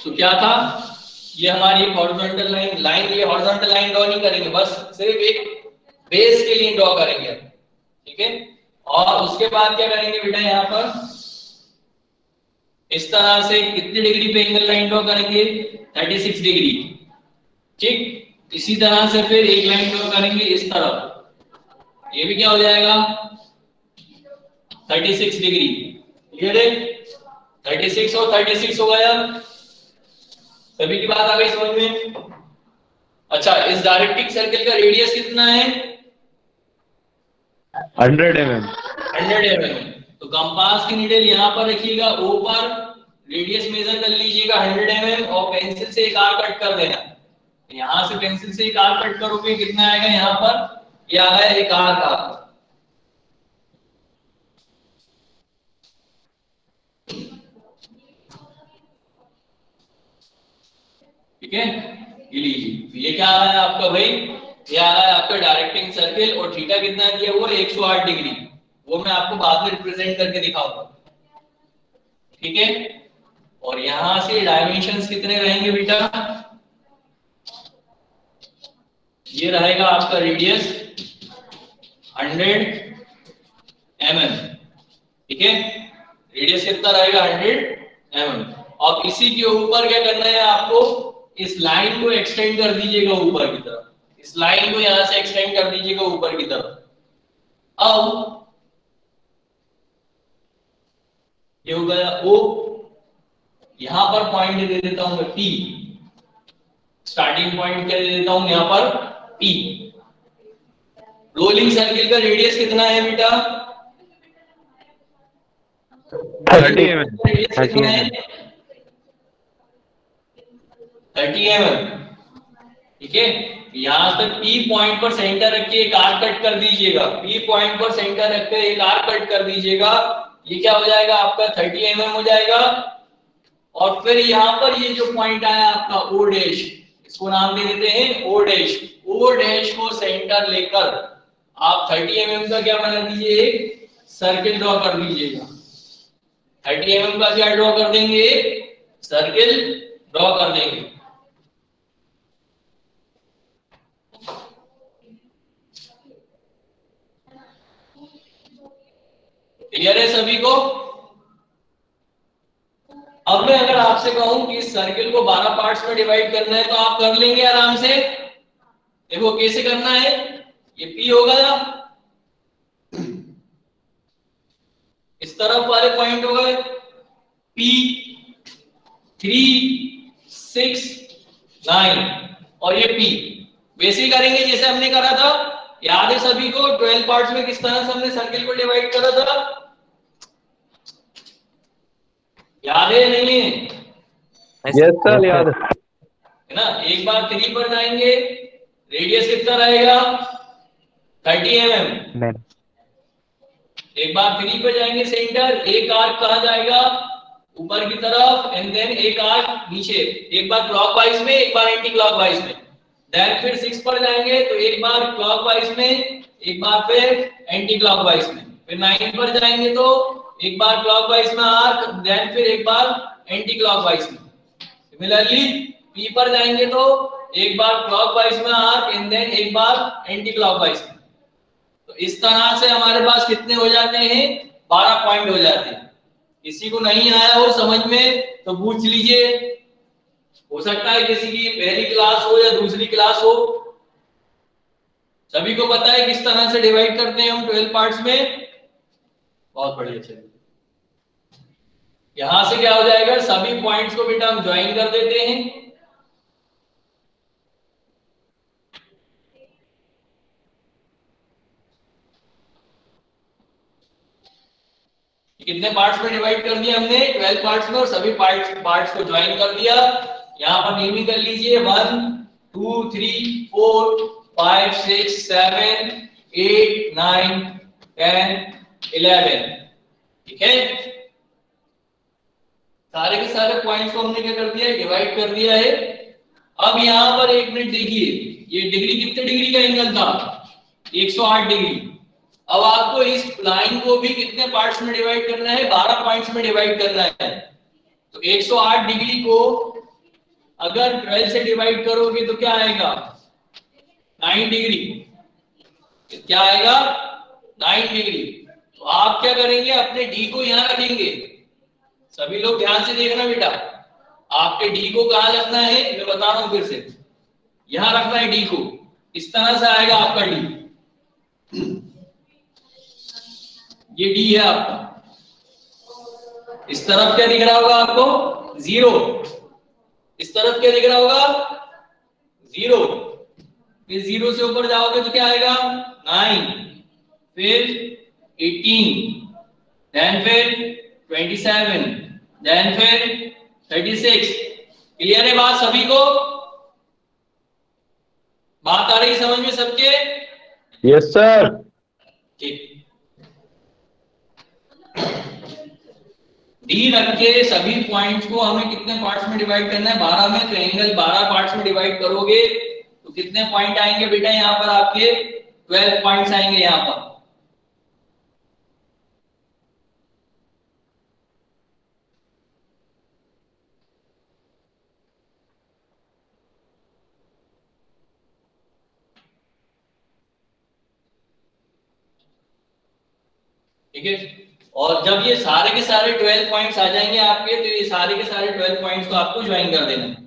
S1: सो so, क्या था? ये हमारी हॉरिजॉन्टल लाइन लाइन ये हॉरिजॉन्टल लाइन ड्रॉ नहीं करेंगे बस सिर्फ़ एक बेस के लिए ड्रॉ करेंगे। ठीक है? और उसके बाद क्या करेंगे बेटा यहाँ पर? इस तरह से कितनी डिग्री पे एंगल लाइन ड्रॉ करेंगे? 36 डिग्री ठीक? इसी तरह से फिर एक लाइन ड्रॉ करेंगे इस तरफ़। ये भी क्या हो जाएगा? 36 डिग्री क्लियर है? 36 और 36 हो गया। सभी की बात आ गई समझ में? अच्छा इस डायरेक्टिंग सर्कल का रेडियस कितना है?
S5: 100 mm
S1: 100 mm तो कंपास की नीडल यहाँ पर रखिएगा ओ पर रेडियस मेजर कर लीजिएगा 100 mm और पेंसिल से एक आर कट कर देना। यहाँ से पेंसिल से एक आर कट करोगे कितना आएगा यहाँ पर? ये आ गया एक आर का। ठीक है? ये लीजिए। तो ये क्या आ रहा है आपका भाई? ये आ रहा है आपका डायरेक्टिंग सर्किल और थीटा कितना दिया हुआ? है 108 डिग्री। वो मैं आपको बाद में रिप्रेजेंट करके दिखाऊँगा। ठीक है? और यहाँ से डायमेंशंस कितने रहेंगे बेटा? ये रहेगा आपका रेडियस 100 mm ठीक है? रेडियस कितना रहेगा 100 mm अब इसी के ऊपर क्या करना है आपको? इस लाइन को एक्सटेंड कर दीजिएगा ऊपर की तरफ़। इस लाइन को यहाँ से एक्सटेंड कर दीजिएगा ऊपर की तरफ़। अब ये हो गया ओ यहाँ पर पॉइंट दे देता हूँ मैं पी स्टार्टिंग पॉइंट क्या दे देता हूँ? यहाँ पर पी रोलिंग सर्किल का रेडियस कितना है बेटा?
S5: थर्टी एम
S1: रेडियस कितना है? थर्टी एम ठीक है? यहाँ तक पी पॉइंट पर सेंटर रख के एक आर कट कर दीजिएगा। पी पॉइंट पर सेंटर रख के एक आर कट कर दीजिएगा। ये क्या हो जाएगा? आपका थर्टी एम हो जाएगा। और फिर यहाँ पर ये जो पॉइंट आया आपका ओ डैश इसको नाम दे देते हैं ओ डैश ओ डैश को सेंटर लेकर आप 30 एम का क्या बना दीजिए? एक सर्किल ड्रॉ कर दीजिएगा। 30 एम का क्या ड्रॉ कर देंगे? सर्किल ड्रॉ कर देंगे। क्लियर है सभी को? अब मैं अगर आपसे कहूँ कि सर्किल को 12 पार्ट्स में डिवाइड करना है तो आप कर लेंगे आराम से। देखो कैसे करना है। ये पी होगा इस तरफ़ वाले पॉइंट हो गए P थ्री सिक्स नाइन और ये पी वैसे ही करेंगे जैसे हमने करा था। याद है सभी को? 12 पार्ट्स में किस तरह से हमने सर्किल को डिवाइड करा था? याद है नहीं? है
S5: यस सर याद
S1: है। ना? एक बार थ्री पर जाएँगे रेडियस कितना रहेगा? थर्टी एम एम एक बार थ्री पर जाएँगे सेंटर एक आर्क कहा जाएगा? ऊपर की तरफ़ एंड देन एक आर्क नीचे। एक बार क्लॉक वाइज में एक बार एंटी क्लॉक वाइज में। देन फिर सिक्स पर जाएँगे तो एक बार क्लॉक वाइज में एक बार फिर एंटी क्लॉक वाइज में। फिर नाइन पर जाएँगे तो एक बार क्लॉकवाइज में आर्क देन फिर एक बार एंटी क्लॉकवाइज में। सिमिलरली पी पर जाएँगे तो एक बार क्लॉकवाइज में आर्क एंड देन एक बार एंटी क्लॉकवाइज में। तो इस तरह से हमारे पास कितने हो जाते हैं? 12 पॉइंट हो जाते हैं। किसी को नहीं आया हो समझ में तो पूछ लीजिए। हो सकता है किसी की पहली क्लास हो या दूसरी क्लास हो। सभी को पता है किस तरह से डिवाइड करते हैं हम 12 पार्ट्स में? बहुत बढ़िया, चलिए। यहाँ से क्या हो जाएगा? सभी पॉइंट्स को बेटा हम ज्वाइन कर देते हैं। कितने पार्ट्स में डिवाइड कर दिया हमने? 12 पार्ट्स में और सभी पार्ट्स पार्ट्स को ज्वाइन कर दिया। यहाँ पर नेम ही कर लीजिए। One two three four five six seven eight nine ten eleven ठीक है? सारे के सारे पॉइंट्स को हमने क्या कर दिया? है डिवाइड कर दिया है। अब यहाँ पर एक मिनट देखिए, ये डिग्री कितने डिग्री का एंगल था? 108 डिग्री अब आपको इस लाइन को भी कितने पार्ट्स में डिवाइड करना है? 12 पॉइंट्स में डिवाइड करना है। तो 108 डिग्री को अगर 12 से डिवाइड करोगे तो क्या आएगा? 9 डिग्री क्या आएगा? 9 डिग्री तो आप क्या करेंगे? अपने डी को यहाँ रखेंगे। सभी लोग ध्यान से देखना बेटा। आपके डी को कहा रखना है? मैं बता रहा हूँ फिर से। यहाँ रखना है डी को। इस तरह से आएगा आपका डी। ये डी है आपका। इस तरफ़ क्या दिख रहा होगा आपको? ज़ीरो। इस तरफ़ क्या दिख रहा होगा? ज़ीरो। फिर ज़ीरो से ऊपर जाओगे तो क्या आएगा? नाइन। फिर एटीन। फिर ट्वेंटी सेवन देन फिर थर्टी सिक्स क्लियर है बात सभी को? बात आ रही समझ में सबके?
S5: यस सर
S1: ठीक. डी रख के सभी पॉइंट्स को हमें कितने पार्ट्स में डिवाइड करना है? 12 में एंगल 12 पार्ट्स में डिवाइड करोगे तो तो कितने पॉइंट आएँगे बेटा यहाँ पर आपके? ट्वेल्व पॉइंट्स आएँगे यहाँ पर. ठीक है? और जब ये सारे के सारे ट्वेल्व पॉइंट्स आ जाएँगे आपके तो ये सारे के सारे ट्वेल्व पॉइंट्स को आपको ज्वाइन कर देना है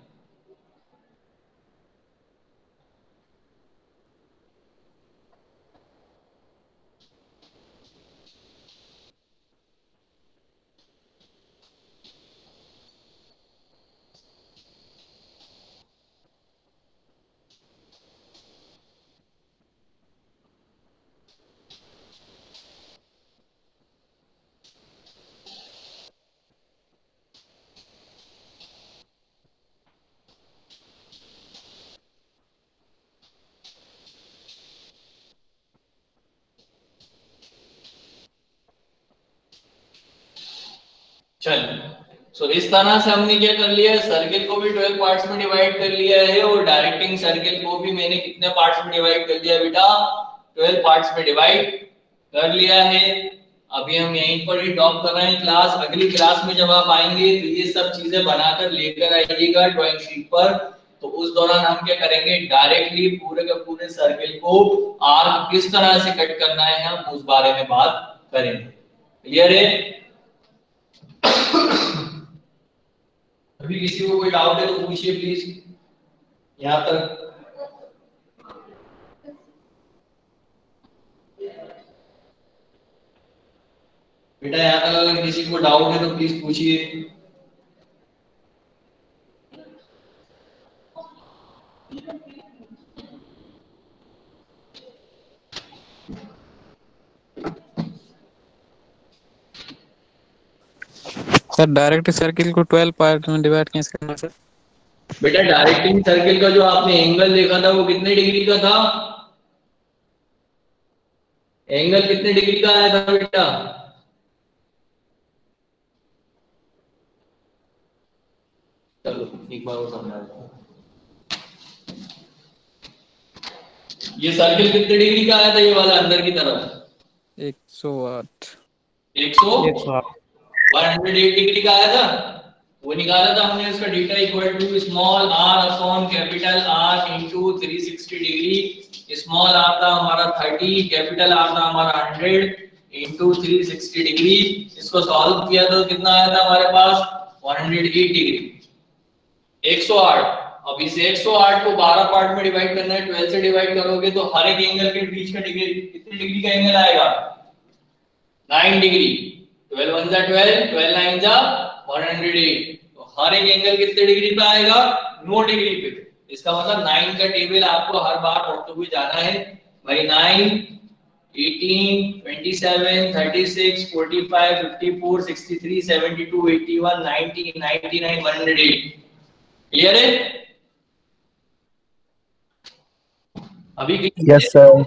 S1: चलिए सो इस तरह से हमने क्या कर लिया है? सर्किल को भी ट्वेल्व पार्ट्स में डिवाइड कर लिया है और डायरेक्टिंग सर्किल को भी मैंने कितने पार्ट्स में डिवाइड कर लिया बेटा? ट्वेल्व पार्ट्स में डिवाइड कर लिया है। अभी हम यहीं पर ही ड्रॉप कर रहे हैं क्लास अगली क्लास में जब आप आएँगे तो ये सब चीज़ें बनाकर लेकर आइएगा ड्राइंग शीट पर। तो उस दौरान हम क्या करेंगे? डायरेक्टली पूरे के पूरे सर्किल को आर्क किस तरह से कट करना है हम उस बारे में बात करेंगे। क्लियर है? अभी किसी को कोई डाउट है तो पूछिए प्लीज़ यहाँ तक। बेटा, यहाँ तक अगर किसी को डाउट है तो प्लीज़ पूछिए।
S11: सर डायरेक्ट सर्किल को 12 पार्ट में डिवाइड कैसे करना सर
S1: बेटा डायरेक्टिंग सर्किल का जो आपने एंगल देखा था वो कितने डिग्री का था? एंगल कितने डिग्री का आया था बेटा? चलो एक बार और समझा ये सर्किल कितने डिग्री का आया था ये वाला अंदर की तरफ़?
S11: 108
S1: एक सौ? वन हंड्रेड एट डिग्री का आया था? वो निकाला था हमने इसका theta equal to small R upon capital R into 360 degree small R था हमारा 30 कैपिटल आर था हमारा 100 इनटू 360 डिग्री इसको सॉल्व किया तो कितना आया था हमारे पास? 108 डिग्री 108 अब इस 108 को 12 पार्ट में डिवाइड करना है 12 से डिवाइड करोगे तो हर एक एंगल के बीच का डिग्री कितने डिग्री का एंगल आएगा? 9 डिग्री 12 वन जा 12 12 नाइन जा 108 तो हर एक एंगल कितने डिग्री पे आएगा? 9 डिग्री पे। इसका मतलब 9 का टेबल आपको हर बार पढ़ते हुए जाना है। भाई 9 18 27 36 45 54 63 72 81 90 99 108 क्लियर है? अभी
S2: यस सर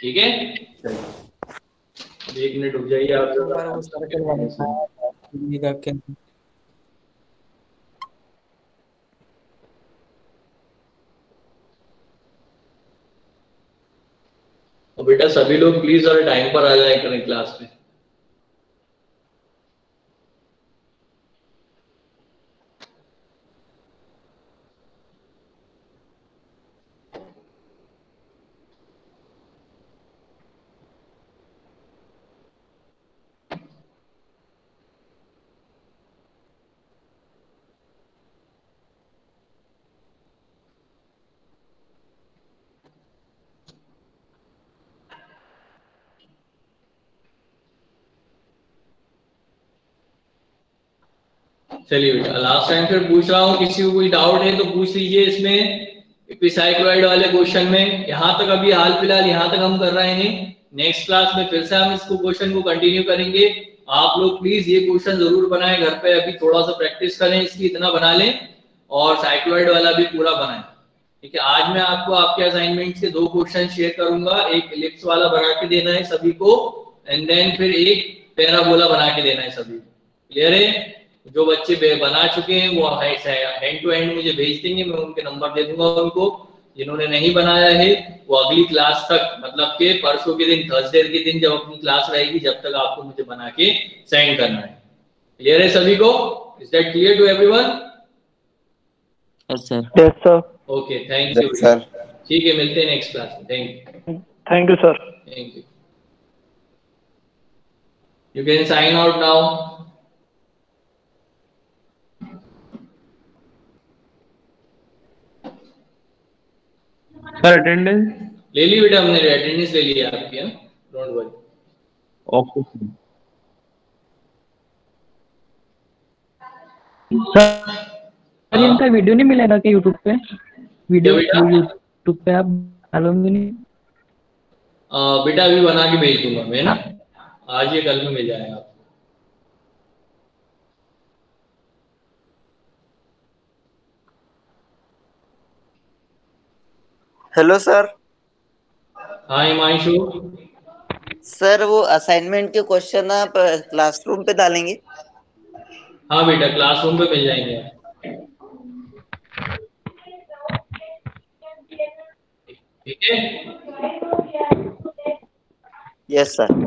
S1: ठीक है? एक मिनट रुक जाइए आप बेटा सभी लोग प्लीज़ और टाइम पर आ जाए करें क्लास में। चलिए बेटा लास्ट टाइम फिर पूछ रहा हूँ, किसी को कोई डाउट है तो पूछ लीजिए इसमें एपिसाइक्लोइड वाले क्वेश्चन में। यहाँ तक अभी हाल फ़िलहाल यहाँ तक हम कर रहे हैं। नेक्स्ट क्लास में फिर से हम इसको क्वेश्चन को कंटिन्यू करेंगे। आप लोग प्लीज़ ये क्वेश्चन ज़रूर बनाएँ, घर पे अभी थोड़ा सा प्रैक्टिस करें, इसकी इतना बना लें और साइक्लोइड वाला भी पूरा बनाएँ। ठीक है, आज मैं आपको आपके असाइनमेंट के दो क्वेश्चन शेयर करूँगा। एक इलिप्स वाला बना के देना है सभी को एंड देन फिर एक पैराबोला बना के देना है सभी को। क्लियर है? जो बच्चे बना चुके हैं वो हैंड टू हैंड मुझे भेज देंगे मैं उनके नंबर दे दूँगा उनको। जिन्होंने नहीं बनाया है वो अगली क्लास तक मतलब के परसों के दिन थर्सडे के दिन जब अपनी क्लास रहेगी जब तक आपको मुझे बना के सेंड करना है। क्लियर है सभी को? Is that clear to everyone
S4: yes sir
S7: yes sir
S1: okay thank you
S9: sir.
S1: ठीक है मिलते हैं नेक्स्ट क्लास में. Thank you
S7: thank you sir
S1: thank you you can sign out now
S5: sir attendance
S1: ले ली बेटा हमने अटेंडेंस ले लिया आपकी डोंट वरी
S5: ओके
S12: सर इनका वीडियो नहीं मिलेगा क्या यूट्यूब पे? वीडियो यूट्यूब पे आप मालूम भी नहीं?
S1: आ, बेटा अभी बना के भेज दूँगा मैं ना? आज या कल में मिल जाएगा आपको
S9: हेलो सर
S1: हाँ हिमांशु।
S9: सर वो असाइनमेंट के क्वेश्चन आप क्लासरूम पे डालेंगे।
S1: हाँ बेटा क्लासरूम पे मिल जाएँगे। ठीक है?
S9: Yes sir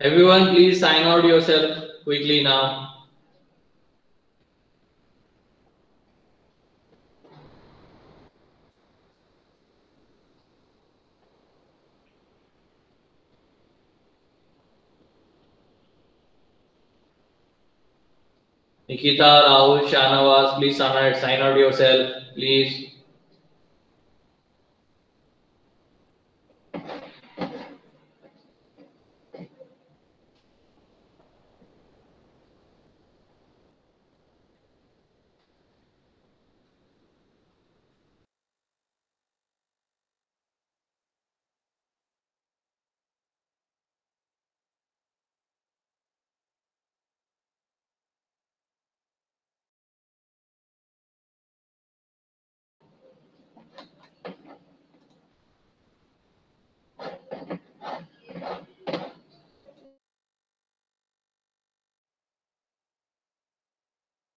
S1: everyone please sign out yourself quickly now Nikita, Rahul, Shanawaz, please sign out, yourself, please.